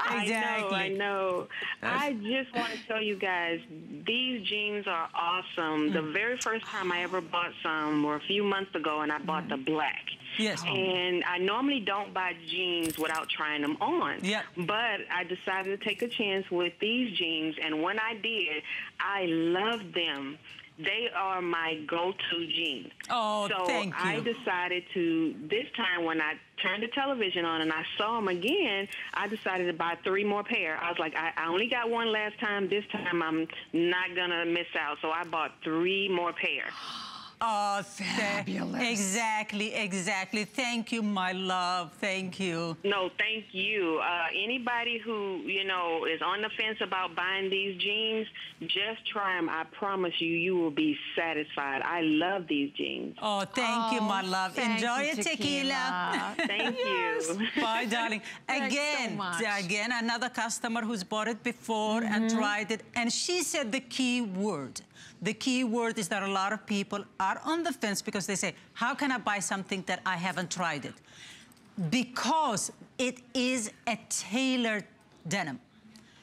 I know, I know. I just want to tell you guys, these jeans are awesome. The very first time I ever bought some were a few months ago, and I bought the black. Yes. And I normally don't buy jeans without trying them on. Yeah. But I decided to take a chance with these jeans, and when I did, I loved them. They are my go-to jeans. Oh, so thank you. I decided to this time when I turned the television on and I saw them again, I decided to buy three more pair. I was like, I, I only got one last time. This time I'm not gonna miss out. So I bought three more pair. Oh, fabulous. exactly, exactly. Thank you, my love. Thank you. No, thank you. Uh, anybody who, you know, is on the fence about buying these jeans, just try them. I promise you, you will be satisfied. I love these jeans. Oh, thank oh, you, my oh, love. Enjoy your tequila. tequila. thank yes. you. Bye, darling. again, so again, another customer who's bought it before mm -hmm. and mm-hmm. tried it, and she said the key word. The key word is that a lot of people are on the fence because they say, how can I buy something that I haven't tried it? Because it is a tailored denim.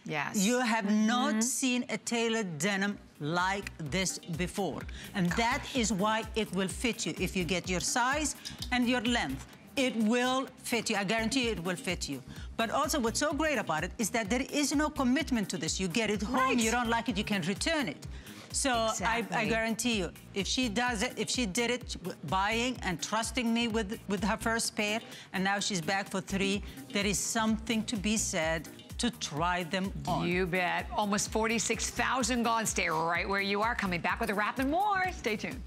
Yes. You have mm -hmm. not seen a tailored denim like this before. And that is why it will fit you. If you get your size and your length, it will fit you. I guarantee you it will fit you. But also what's so great about it is that there is no commitment to this. You get it home, right. you don't like it, you can return it. So exactly. I, I, guarantee you, if she does it, if she did it buying and trusting me with, with her first pair, and now she's back for three, there is something to be said to try them on. You bet. Almost 46,000 gone. Stay right where you are. Coming back with a wrap and more. Stay tuned.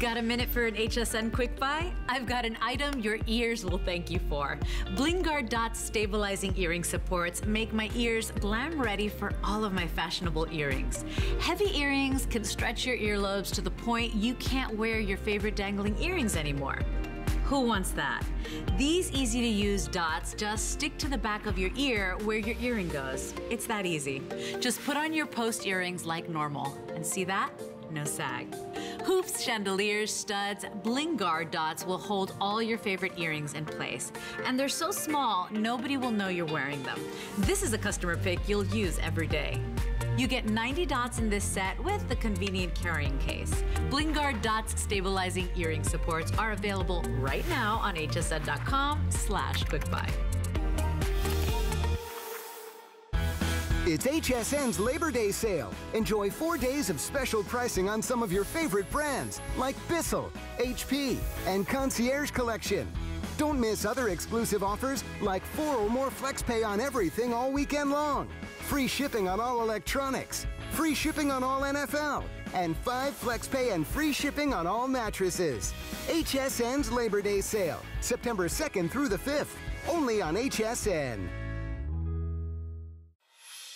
Got a minute for an HSN quick buy? I've got an item your ears will thank you for. Bling-Guard Dots stabilizing earring supports make my ears glam ready for all of my fashionable earrings. Heavy earrings can stretch your earlobes to the point you can't wear your favorite dangling earrings anymore. Who wants that? These easy to use dots just stick to the back of your ear where your earring goes. It's that easy. Just put on your post earrings like normal. And see that? No sag. Hoops, chandeliers, studs, Bling-Guard dots will hold all your favorite earrings in place. And they're so small, nobody will know you're wearing them. This is a customer pick you'll use every day. You get 90 dots in this set with the convenient carrying case. Bling-Guard Dots stabilizing earring supports are available right now on hsn.com slash quickbuy. It's HSN's Labor Day sale. Enjoy four days of special pricing on some of your favorite brands like Bissell, HP, and Concierge Collection. Don't miss other exclusive offers like four or more FlexPay on everything all weekend long, free shipping on all electronics, free shipping on all NFL, and five FlexPay and free shipping on all mattresses. HSN's Labor Day sale, September 2nd through the 5th, only on HSN.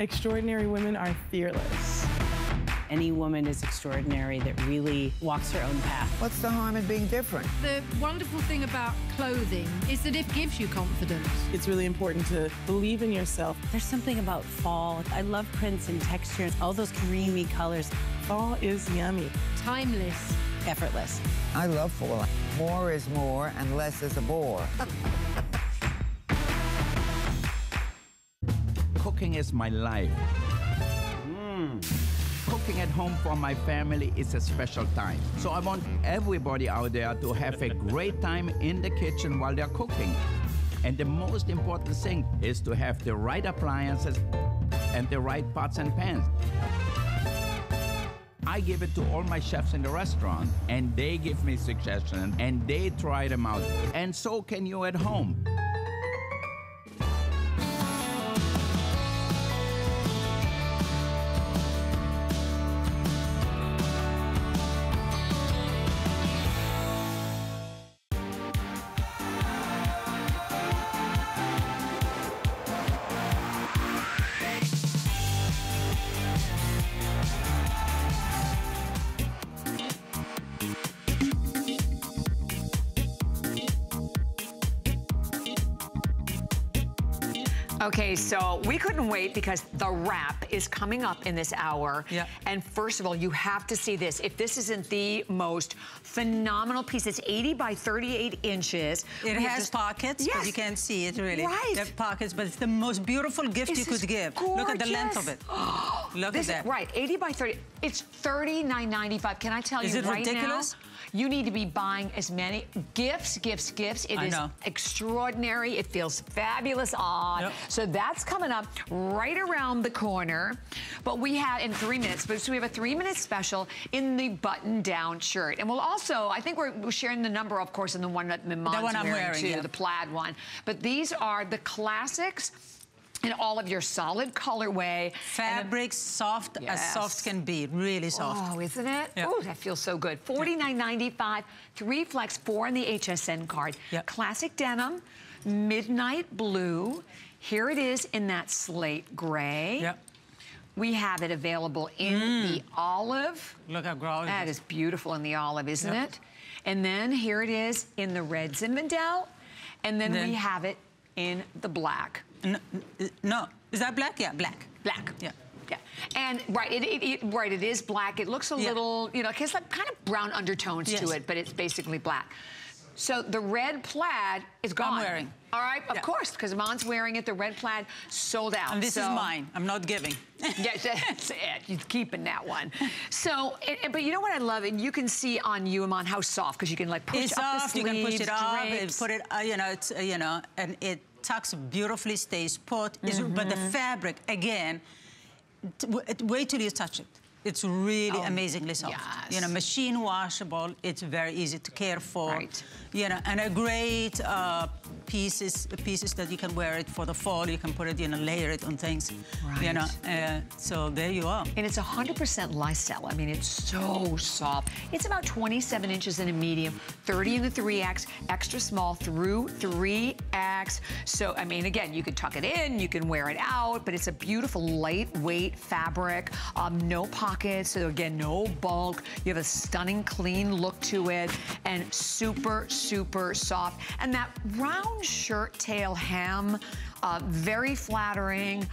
Extraordinary women are fearless. Any woman is extraordinary that really walks her own path. What's the harm in being different? The wonderful thing about clothing is that it gives you confidence. It's really important to believe in yourself. There's something about fall. I love prints and textures, all those creamy colors. Fall is yummy. Timeless. Effortless. I love fall. More is more and less is a bore. Cooking is my life. Mm. Cooking at home for my family is a special time. So I want everybody out there to have a great time in the kitchen while they're cooking. And the most important thing is to have the right appliances and the right pots and pans. I give it to all my chefs in the restaurant, and they give me suggestions, and they try them out. And so can you at home. Okay, so we couldn't wait because the wrap is coming up in this hour. Yeah. And first of all, you have to see this. If this isn't the most phenomenal piece, it's 80 by 38 inches. It We has pockets, but Yes. you can't see it really. Right. Pockets, but it's the most beautiful gift This you could give. Look at the length of it. Look This at is- that. right, 80 by 30. It's $39.95. Can I tell you? Is you it right ridiculous? now? You need to be buying as many gifts, gifts, gifts. It I is know. extraordinary. It feels fabulous on. Yep. So that's coming up right around the corner. But we had in three minutes, but so we have a three minute special in the button down shirt. And we'll also, I think we're, we're sharing the number, of course, in the one that Mimon's one I'm wearing, too, yeah. the plaid one. But these are the classics in all of your solid colorway. Fabric, soft as soft can be, really oh, soft. Oh, isn't it? Yeah. Oh, that feels so good. $49.95, three flex, four on the HSN card. Yep. Classic denim, midnight blue. Here it is in that slate gray. Yep. We have it available in mm. the olive. Look how gorgeous. That is beautiful in the olive, isn't Yep. it? And then here it is in the red Zinfandel. And then, Then- we have it in the black. No, no, is that black? Yeah, black. Black. Yeah. Yeah, and right, it, it, it right, it is black. It looks a Yeah. little, you know, it has like kind of brown undertones Yes. to it, but it's basically black. So the red plaid is gone. wearing. All right, of Yeah. course, because Iman's wearing it. The red plaid sold out. And this is mine. I'm not giving. yeah, that's it. You're keeping that one. So, it, but you know what I love, and you can see on you, Iman, how soft, because you can like push it's up soft. the You can push sleeves, it up and put it. Uh, you know, it's uh, you know, and it tucks beautifully, stays put. It's- But the Mm-hmm. fabric, again, t- w- it- wait till you touch it. It's really Oh, amazingly soft. You know, machine washable. It's very easy to care for. Right. You know, and a great uh, pieces pieces that you can wear it for the fall. You can put it, in know, layer it on things. Right. You know, uh, so there you are. And it's 100% Lyocell. I mean, it's so soft. It's about 27 inches in a medium, 30 in the 3X, extra small through 3X. So, I mean, again, you can tuck it in, you can wear it out, but it's a beautiful lightweight fabric, um, no pockets, so again, no bulk. You have a stunning clean look to it and super, super soft. And that round shirt tail hem, uh, very flattering,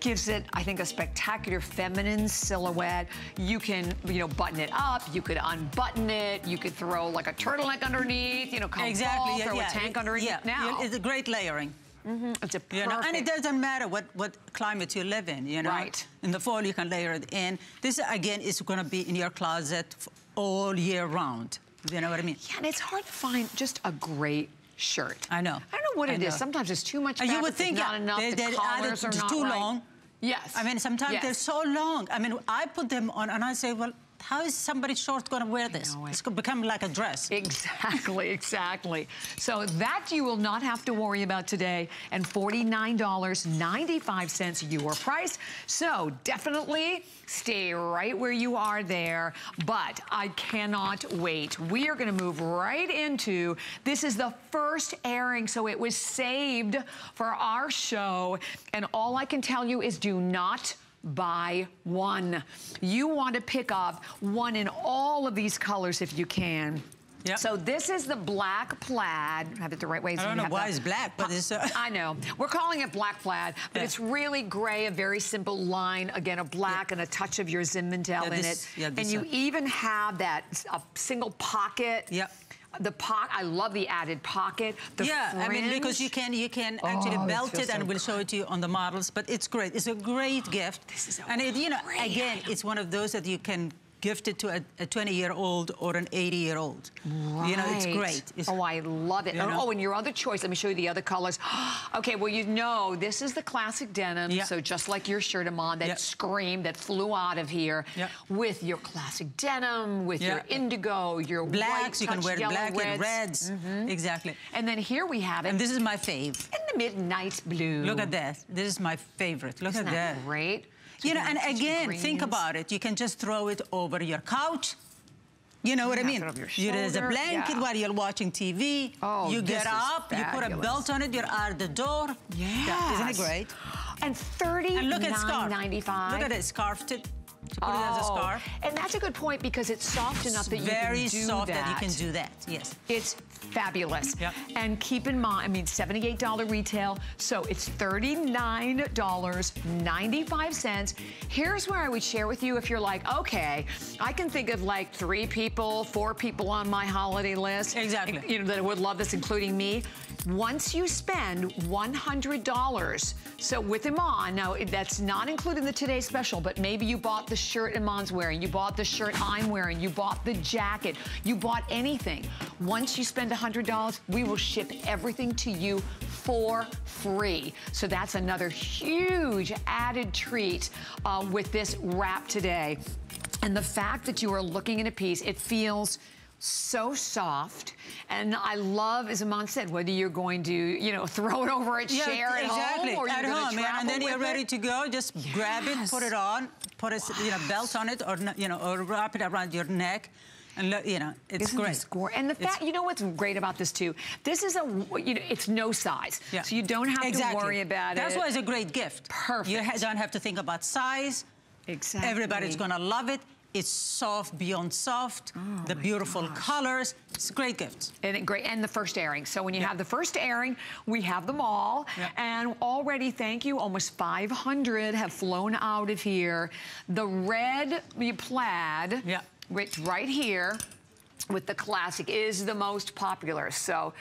gives it, I think, a spectacular feminine silhouette. You can, you know, button it up. You could unbutton it. You could throw like a turtleneck underneath. You know, come exactly. fall, yeah, throw yeah. a tank underneath. Yeah, Now, it's a great layering. it's a perfect. You know, and it doesn't matter what, what climate you live in, you know. Right. In the fall, you can layer it in. This, again, is going to be in your closet all year round. You know what I mean? Yeah, and it's hard to find just a great shirt. I know. I don't know what I it is. know. Sometimes it's too much fabric. you would think not yeah, enough. they, the collars are not too right. long. Yes. I mean, sometimes Yes. they're so long. I mean, I put them on and I say, well, how is somebody short going to wear this? it. It's going to become like a dress. Exactly, exactly. So that you will not have to worry about today. And $49.95 your price. So definitely stay right where you are there. But I cannot wait. We are going to move right into this is the first airing, so it was saved for our show. And all I can tell you is do not buy one. You want to pick up one in all of these colors if you can. Yep. So this is the black plaid. Have it the right way. so I don't know why it's black, but it's... Uh, I know. We're calling it black plaid, but Yeah. it's really gray, a very simple line. Again, a black and a touch of your Zinfandel Yeah, in this- it. yeah, and you uh, even have that a single pocket. Yep. The pocket. I love the added pocket. The yeah, I mean because you can you can actually Oh, this belt feels it, and so we'll show it to you on the models. But it's great. It's a great gift. This is a and it, you know again, item. it's one of those that you can gift it to a, a 20 year old or an 80 year old. You know, it's great. It's, oh, I love it. you oh, know? Oh, and your other choice, let me show you the other colors. okay, well, you know, this is the classic denim. Yeah. So just like your shirt, Iman, that Yeah. screamed, that flew out of here Yeah. with your classic denim, with your indigo, your blacks, white you can wear black and reds. reds. Mm-hmm. Exactly. And then here we have it And this is my fave. in the midnight blue. Look at that. This is my favorite. Look Isn't at that that. great? You know, and again, think about it. You can just throw it over your couch. You know what I mean? throw it over You there's a blanket yeah. while you're watching TV. Oh, you get up, you put a belt on it, you're out the door. Yeah, isn't it great? And thirty And look at scarf. ninety five. Look at it, scarfed it. to put oh, it as a oh, scarf. And that's a good point because it's soft enough that you very can do soft that. that you can do that, yes. It's fabulous. Yep. And keep in mind, I mean, $78 retail, so it's $39.95. Here's where I would share with you if you're like, okay, I can think of like three people, four people on my holiday list. Exactly. You know, that would love this, including me. Once you spend $100, so with Iman, now that's not including the Today Special, but maybe you bought the shirt Iman's wearing, you bought the shirt I'm wearing, you bought the jacket, you bought anything. Once you spend $100, we will ship everything to you for free. So that's another huge added treat uh, with this wrap today. And the fact that you are looking at a piece, it feels so soft. And I love, as Iman said, whether you're going to, you know, throw it over a yeah, chair at exactly. home or you're home, yeah, and then you're ready it. to go. Just yes. grab it, put it on, put a you know belt on it, or you know, or wrap it around your neck. And you know, it's Isn't great. This and the fact, it's, you know what's great about this too? This is a, you know, it's no size. Yeah. So you don't have exactly. to worry about That's it. That's why it's a great gift. Perfect. You don't have to think about size. Exactly. Everybody's gonna love it. It's soft beyond soft. Oh the beautiful gosh. colors. It's a great gift. And great. And the first airing. So when you yeah. have the first airing, we have them all. Yeah. And already, thank you, almost 500 have flown out of here. The red plaid, yeah. which right here, with the classic is the most popular. So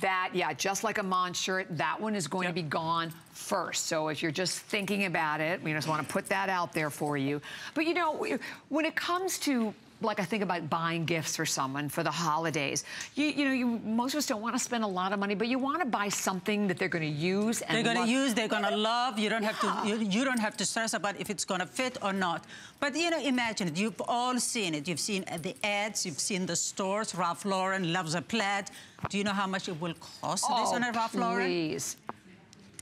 that, yeah, just like Iman shirt, that one is going yep. to be gone first. So if you're just thinking about it, we just want to put that out there for you. But you know, when it comes to like I think about buying gifts for someone for the holidays. You, you know, you, most of us don't want to spend a lot of money, but you want to buy something that they're going to use and they're going to use, they're going to love. You don't yeah. have to, you, you, don't have to stress about if it's going to fit or not. But you know, imagine it. You've all seen it. You've seen the ads. You've seen the stores. Ralph Lauren loves a plaid. Do you know how much it will cost oh, this on a Ralph Lauren?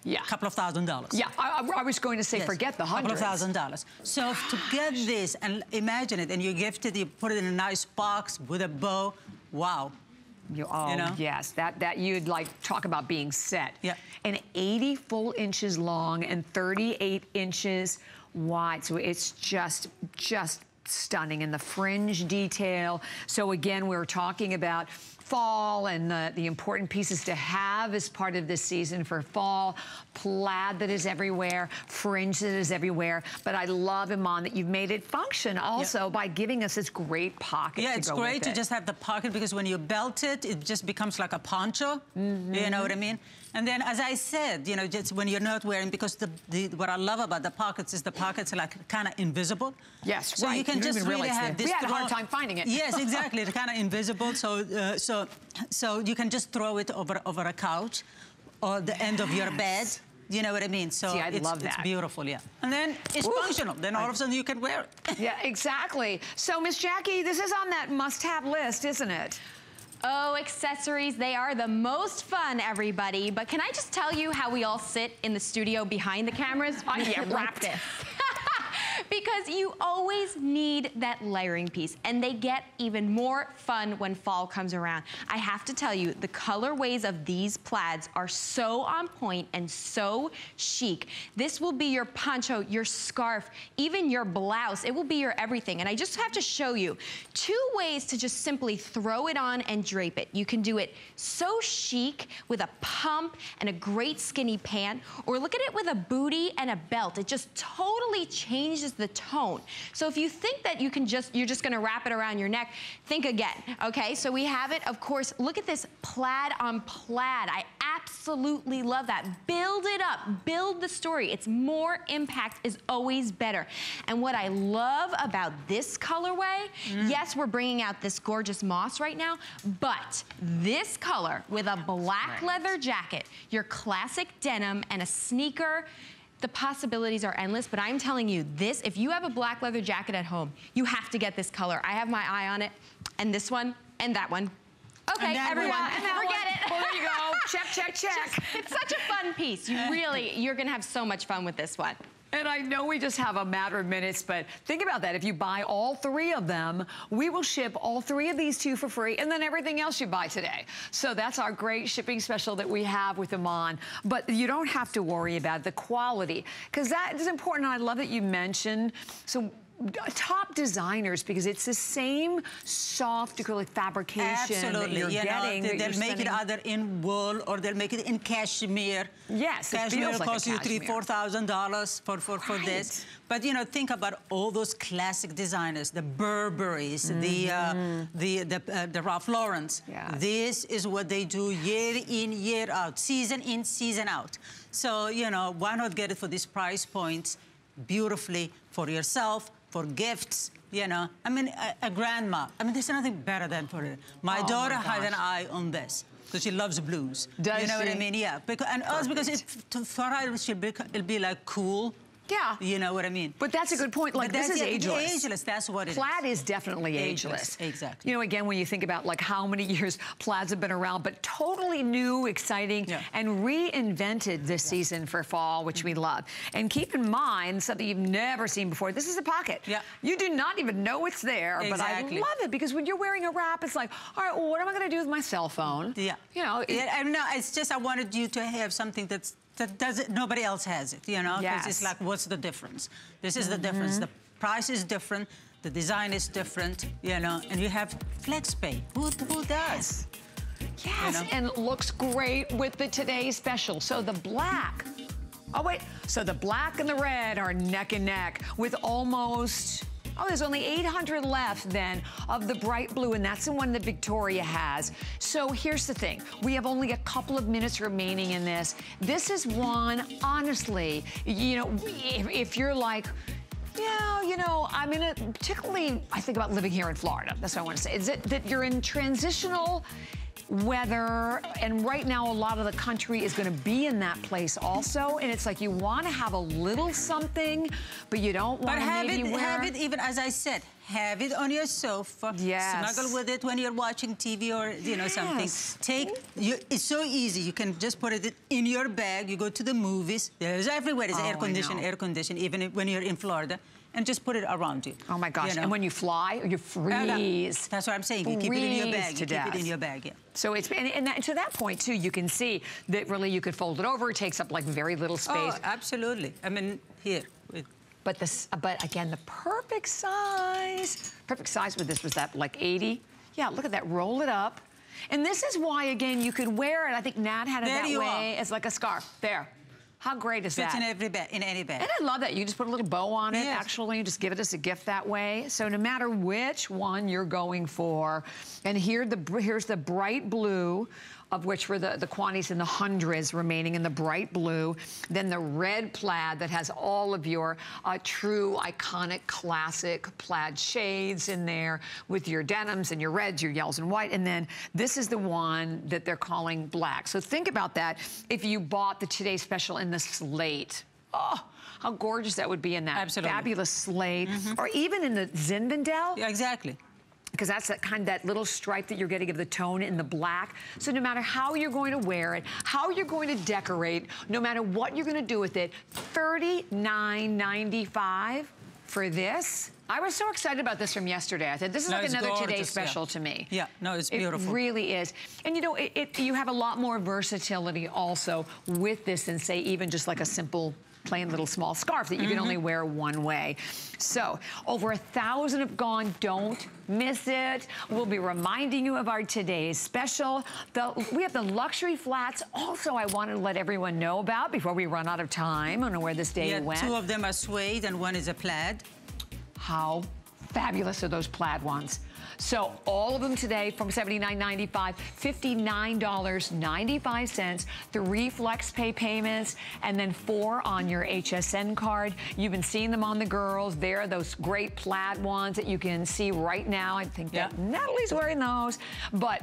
Yeah. A couple of thousand dollars. Yeah, I, I was going to say, yes. forget the hundreds. A couple of thousand dollars. So to get this, and imagine it, and you gift it, you put it in a nice box with a bow, wow. You, oh, you know? yes, that, that you'd like talk about being set. Yeah. And 80 full inches long and 38 inches wide. So it's just, just stunning. And the fringe detail. So again, we we're talking about fall and the, the important pieces to have as part of this season for fall. Plaid that is everywhere, fringe that is everywhere. But I love, Iman, that you've made it function also yep. by giving us this great pocket Yeah, it's great to it. just have the pocket because when you belt it, it just becomes like a poncho. Mm -hmm. You know what I mean? And then, as I said, you know, just when you're not wearing, because the, the what I love about the pockets is the pockets are like kind of invisible. Yes, so right. you can you just really have this. We had a hard time finding it. Yes, exactly. it's kind of invisible. So, uh, so, so you can just throw it over over a couch, or the yes. end of your bed. You know what I mean? So See, I it's, love that. It's beautiful, yeah. And then it's Ooh. functional. Then all of a sudden you can wear it. yeah, exactly. So, Miss Jackie, this is on that must-have list, isn't it? Oh, accessories, they are the most fun, everybody. But can I just tell you how we all sit in the studio behind the cameras? Oh, yeah, wrapped it. because you always need that layering piece and they get even more fun when fall comes around. I have to tell you, the colorways of these plaids are so on point and so chic. This will be your poncho, your scarf, even your blouse. It will be your everything. And I just have to show you two ways to just simply throw it on and drape it. You can do it so chic with a pump and a great skinny pant, or look at it with a booty and a belt. It just totally changes the tone. So if you think that you can just, you're just gonna wrap it around your neck, think again, okay? So we have it, of course, look at this plaid on plaid. I absolutely love that. Build it up, build the story. It's more impact is always better. And what I love about this colorway, mm. yes, we're bringing out this gorgeous moss right now, but this color with a black leather jacket, your classic denim and a sneaker, the possibilities are endless, but I'm telling you, this, if you have a black leather jacket at home, you have to get this color. I have my eye on it, and this one, and that one. Okay, everyone, forget one. it. Well, there you go. check, check, check. Just, it's such a fun piece. You really, you're gonna have so much fun with this one. And I know we just have a matter of minutes, but think about that. If you buy all three of them, we will ship all three of these to you for free and then everything else you buy today. So that's our great shipping special that we have with Iman. But you don't have to worry about the quality because that is important. I love that you mentioned. So top designers because it's the same soft acrylic fabrication Absolutely. that you're you getting. Know, they'll you're make it either in wool or they'll make it in cashmere. Yes, it cashmere feels like a costs you three, four thousand dollars for for for this. But you know, think about all those classic designers, the Burberrys, the uh, Mm-hmm. the the, uh, the Ralph Laurens. This is what they do year in, year out, season in, season out. So you know, why not get it for these price points, beautifully for yourself, for gifts. You know, I mean, a, a grandma. I mean, there's nothing better than for it. My Oh, my daughter has an eye on this because she loves blues. Does you know what I mean? Yeah. Because, and also because it, for her, it'll be like cool. Yeah. You know what I mean? But that's a good point. Like, this is ageless. Ageless, that's what it is. Plaid is definitely ageless. Exactly. You know, again, when you think about like how many years plaids have been around, but totally new, exciting, and reinvented this season for fall, which we love. And keep in mind something you've never seen before. This is a pocket. Yeah. You do not even know it's there, exactly. but I love it because when you're wearing a wrap, it's like, all right, well, what am I going to do with my cell phone? Yeah. You know, it- yeah, know. It's just I wanted you to have something that's that doesn't nobody else has it. You know, 'Cause Yes. it's like what's the difference? This is the difference. Mhm. The price is different. The design is different. You know, and you have flex pay. Who who does? Yes, Yes. and looks great with the today special. So the black. Oh wait, so the black and the red are neck and neck with almost. Oh, there's only 800 left then of the bright blue, and that's the one that Victoria has. So here's the thing. We have only a couple of minutes remaining in this. This is one, honestly, you know, if, if you're like, yeah, you know, I'm in a, particularly, I think about living here in Florida. That's what I want to say. Is it that you're in transitional weather, and right now a lot of the country is going to be in that place also, and it's like you want to have a little something, but you don't want But to have maybe it, wear... have it even as I said, have it on your sofa. Yes. Snuggle with it when you're watching TV or you know something. Take. You, it's so easy. You can just put it in your bag. You go to the movies. There's everywhere. There's Oh, air condition, air condition. Even when you're in Florida, and just put it around you. Oh my gosh, You know? and when you fly, you freeze. That's what I'm saying. You keep it in your bag. You keep it in your bag. Yeah. So it's, and, and that, to that point too, you can see that really you could fold it over. It takes up like very little oh, space. Oh, absolutely. I mean, here. It, But this, but again, the perfect size, perfect size with this was that like 80. Yeah, look at that, roll it up. And this is why, again, you could wear it. I think Nat had it There that way as like a scarf. There. How great is fits that? in every bag, in any bag. And I love that. You just put a little bow on it, Yes. actually. You just give it as a gift that way. So no matter which one you're going for, and here the here's the bright blue, of which were the, the quantities in the hundreds remaining in the bright blue. Then the red plaid that has all of your uh, true, iconic, classic plaid shades in there with your denims and your reds, your yellows and white. And then this is the one that they're calling black. So think about that. If you bought the Today Special in the slate, Oh, how gorgeous that would be in that Absolutely. fabulous slate, or even in the Zinfandel. Yeah, exactly. Because that's that kind of that little stripe that you're getting of the tone in the black. So no matter how you're going to wear it, how you're going to decorate, no matter what you're going to do with it, $39.95 for this. I was so excited about this from yesterday. I said, this is No, like another Today gorgeous, yeah. special to me. Yeah, no, it's beautiful. It really is. And you know, it, it, you have a lot more versatility also with this than say even just like a simple plain little small scarf that you can Mm-hmm. only wear one way. So over a thousand have gone. Don't miss it. We'll be reminding you of our today's special. The, we have the luxury flats. Also, I wanted to let everyone know about before we run out of time. I don't know where this day Yeah, went. two of them are suede and one is a plaid. How fabulous are those plaid ones? So all of them today from $79.95, $59.95, three flex pay payments, and then four on your HSN card. You've been seeing them on the girls. They're those great plaid ones that you can see right now. I think that Natalie's wearing those. But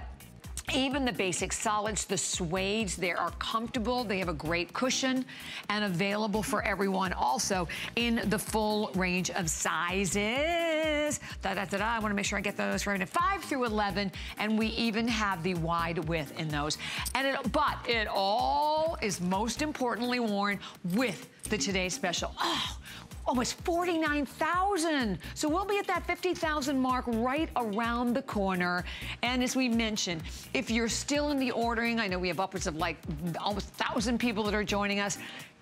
even the basic solids, the suedes, they are comfortable. They have a great cushion and available for everyone also in the full range of sizes. Da, da, da, da. I want to make sure I get those right. 5 through 11, and we even have the wide width in those. And it, But it all is most importantly worn with the Today Special. Oh, almost 49,000. So we'll be at that 50,000 mark right around the corner. And as we mentioned, if you're still in the ordering, I know we have upwards of like almost 1,000 people that are joining us.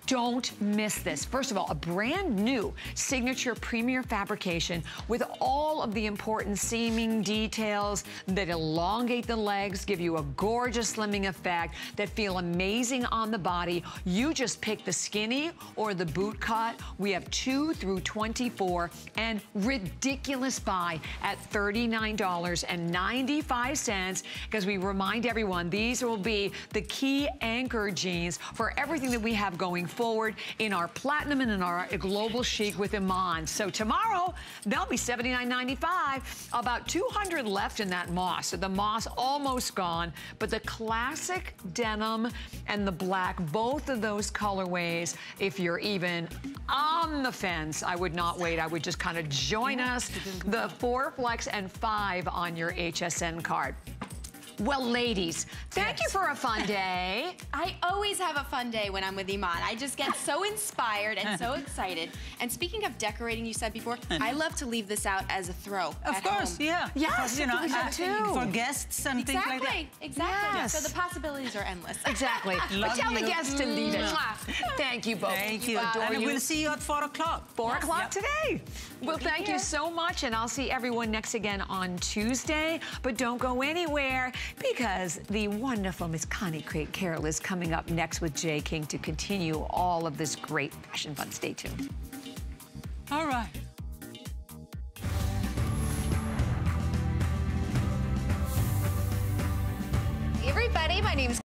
Don't miss this. First of all, a brand new signature premier fabrication with all of the important seaming details that elongate the legs, give you a gorgeous slimming effect, that feel amazing on the body. You just pick the skinny or the boot cut. We have two through 24 and ridiculous buy at $39.95 because we remind everyone these will be the key anchor jeans for everything that we have going forward in our platinum and in our global chic with Iman. So tomorrow, they'll be $79.95. About 200 left in that moss. So the moss almost gone, but the classic denim and the black, both of those colorways, if you're even on the fence, I would not wait. I would just kind of join us. The four flex and five on your HSN card. Well, ladies, thank yes. you for a fun day. I always have a fun day when I'm with Iman. I just get so inspired and so excited. And speaking of decorating, you said before, I love to leave this out as a throw. Of course, home. yeah. Yes, you know, uh, too. for guests and exactly, things like that. Exactly. Yes. So the possibilities are endless. Exactly. but tell you. the guests to leave it. Thank you both. Thank you. Adore and you. we'll see you at 4 o'clock. 4 yes. o'clock yep. today. Well, thank you so much, and I'll see everyone next again on Tuesday. But don't go anywhere because the wonderful Miss Connie Craig Carroll is coming up next with Jay King to continue all of this great fashion fun. Stay tuned. All right. Everybody, my name's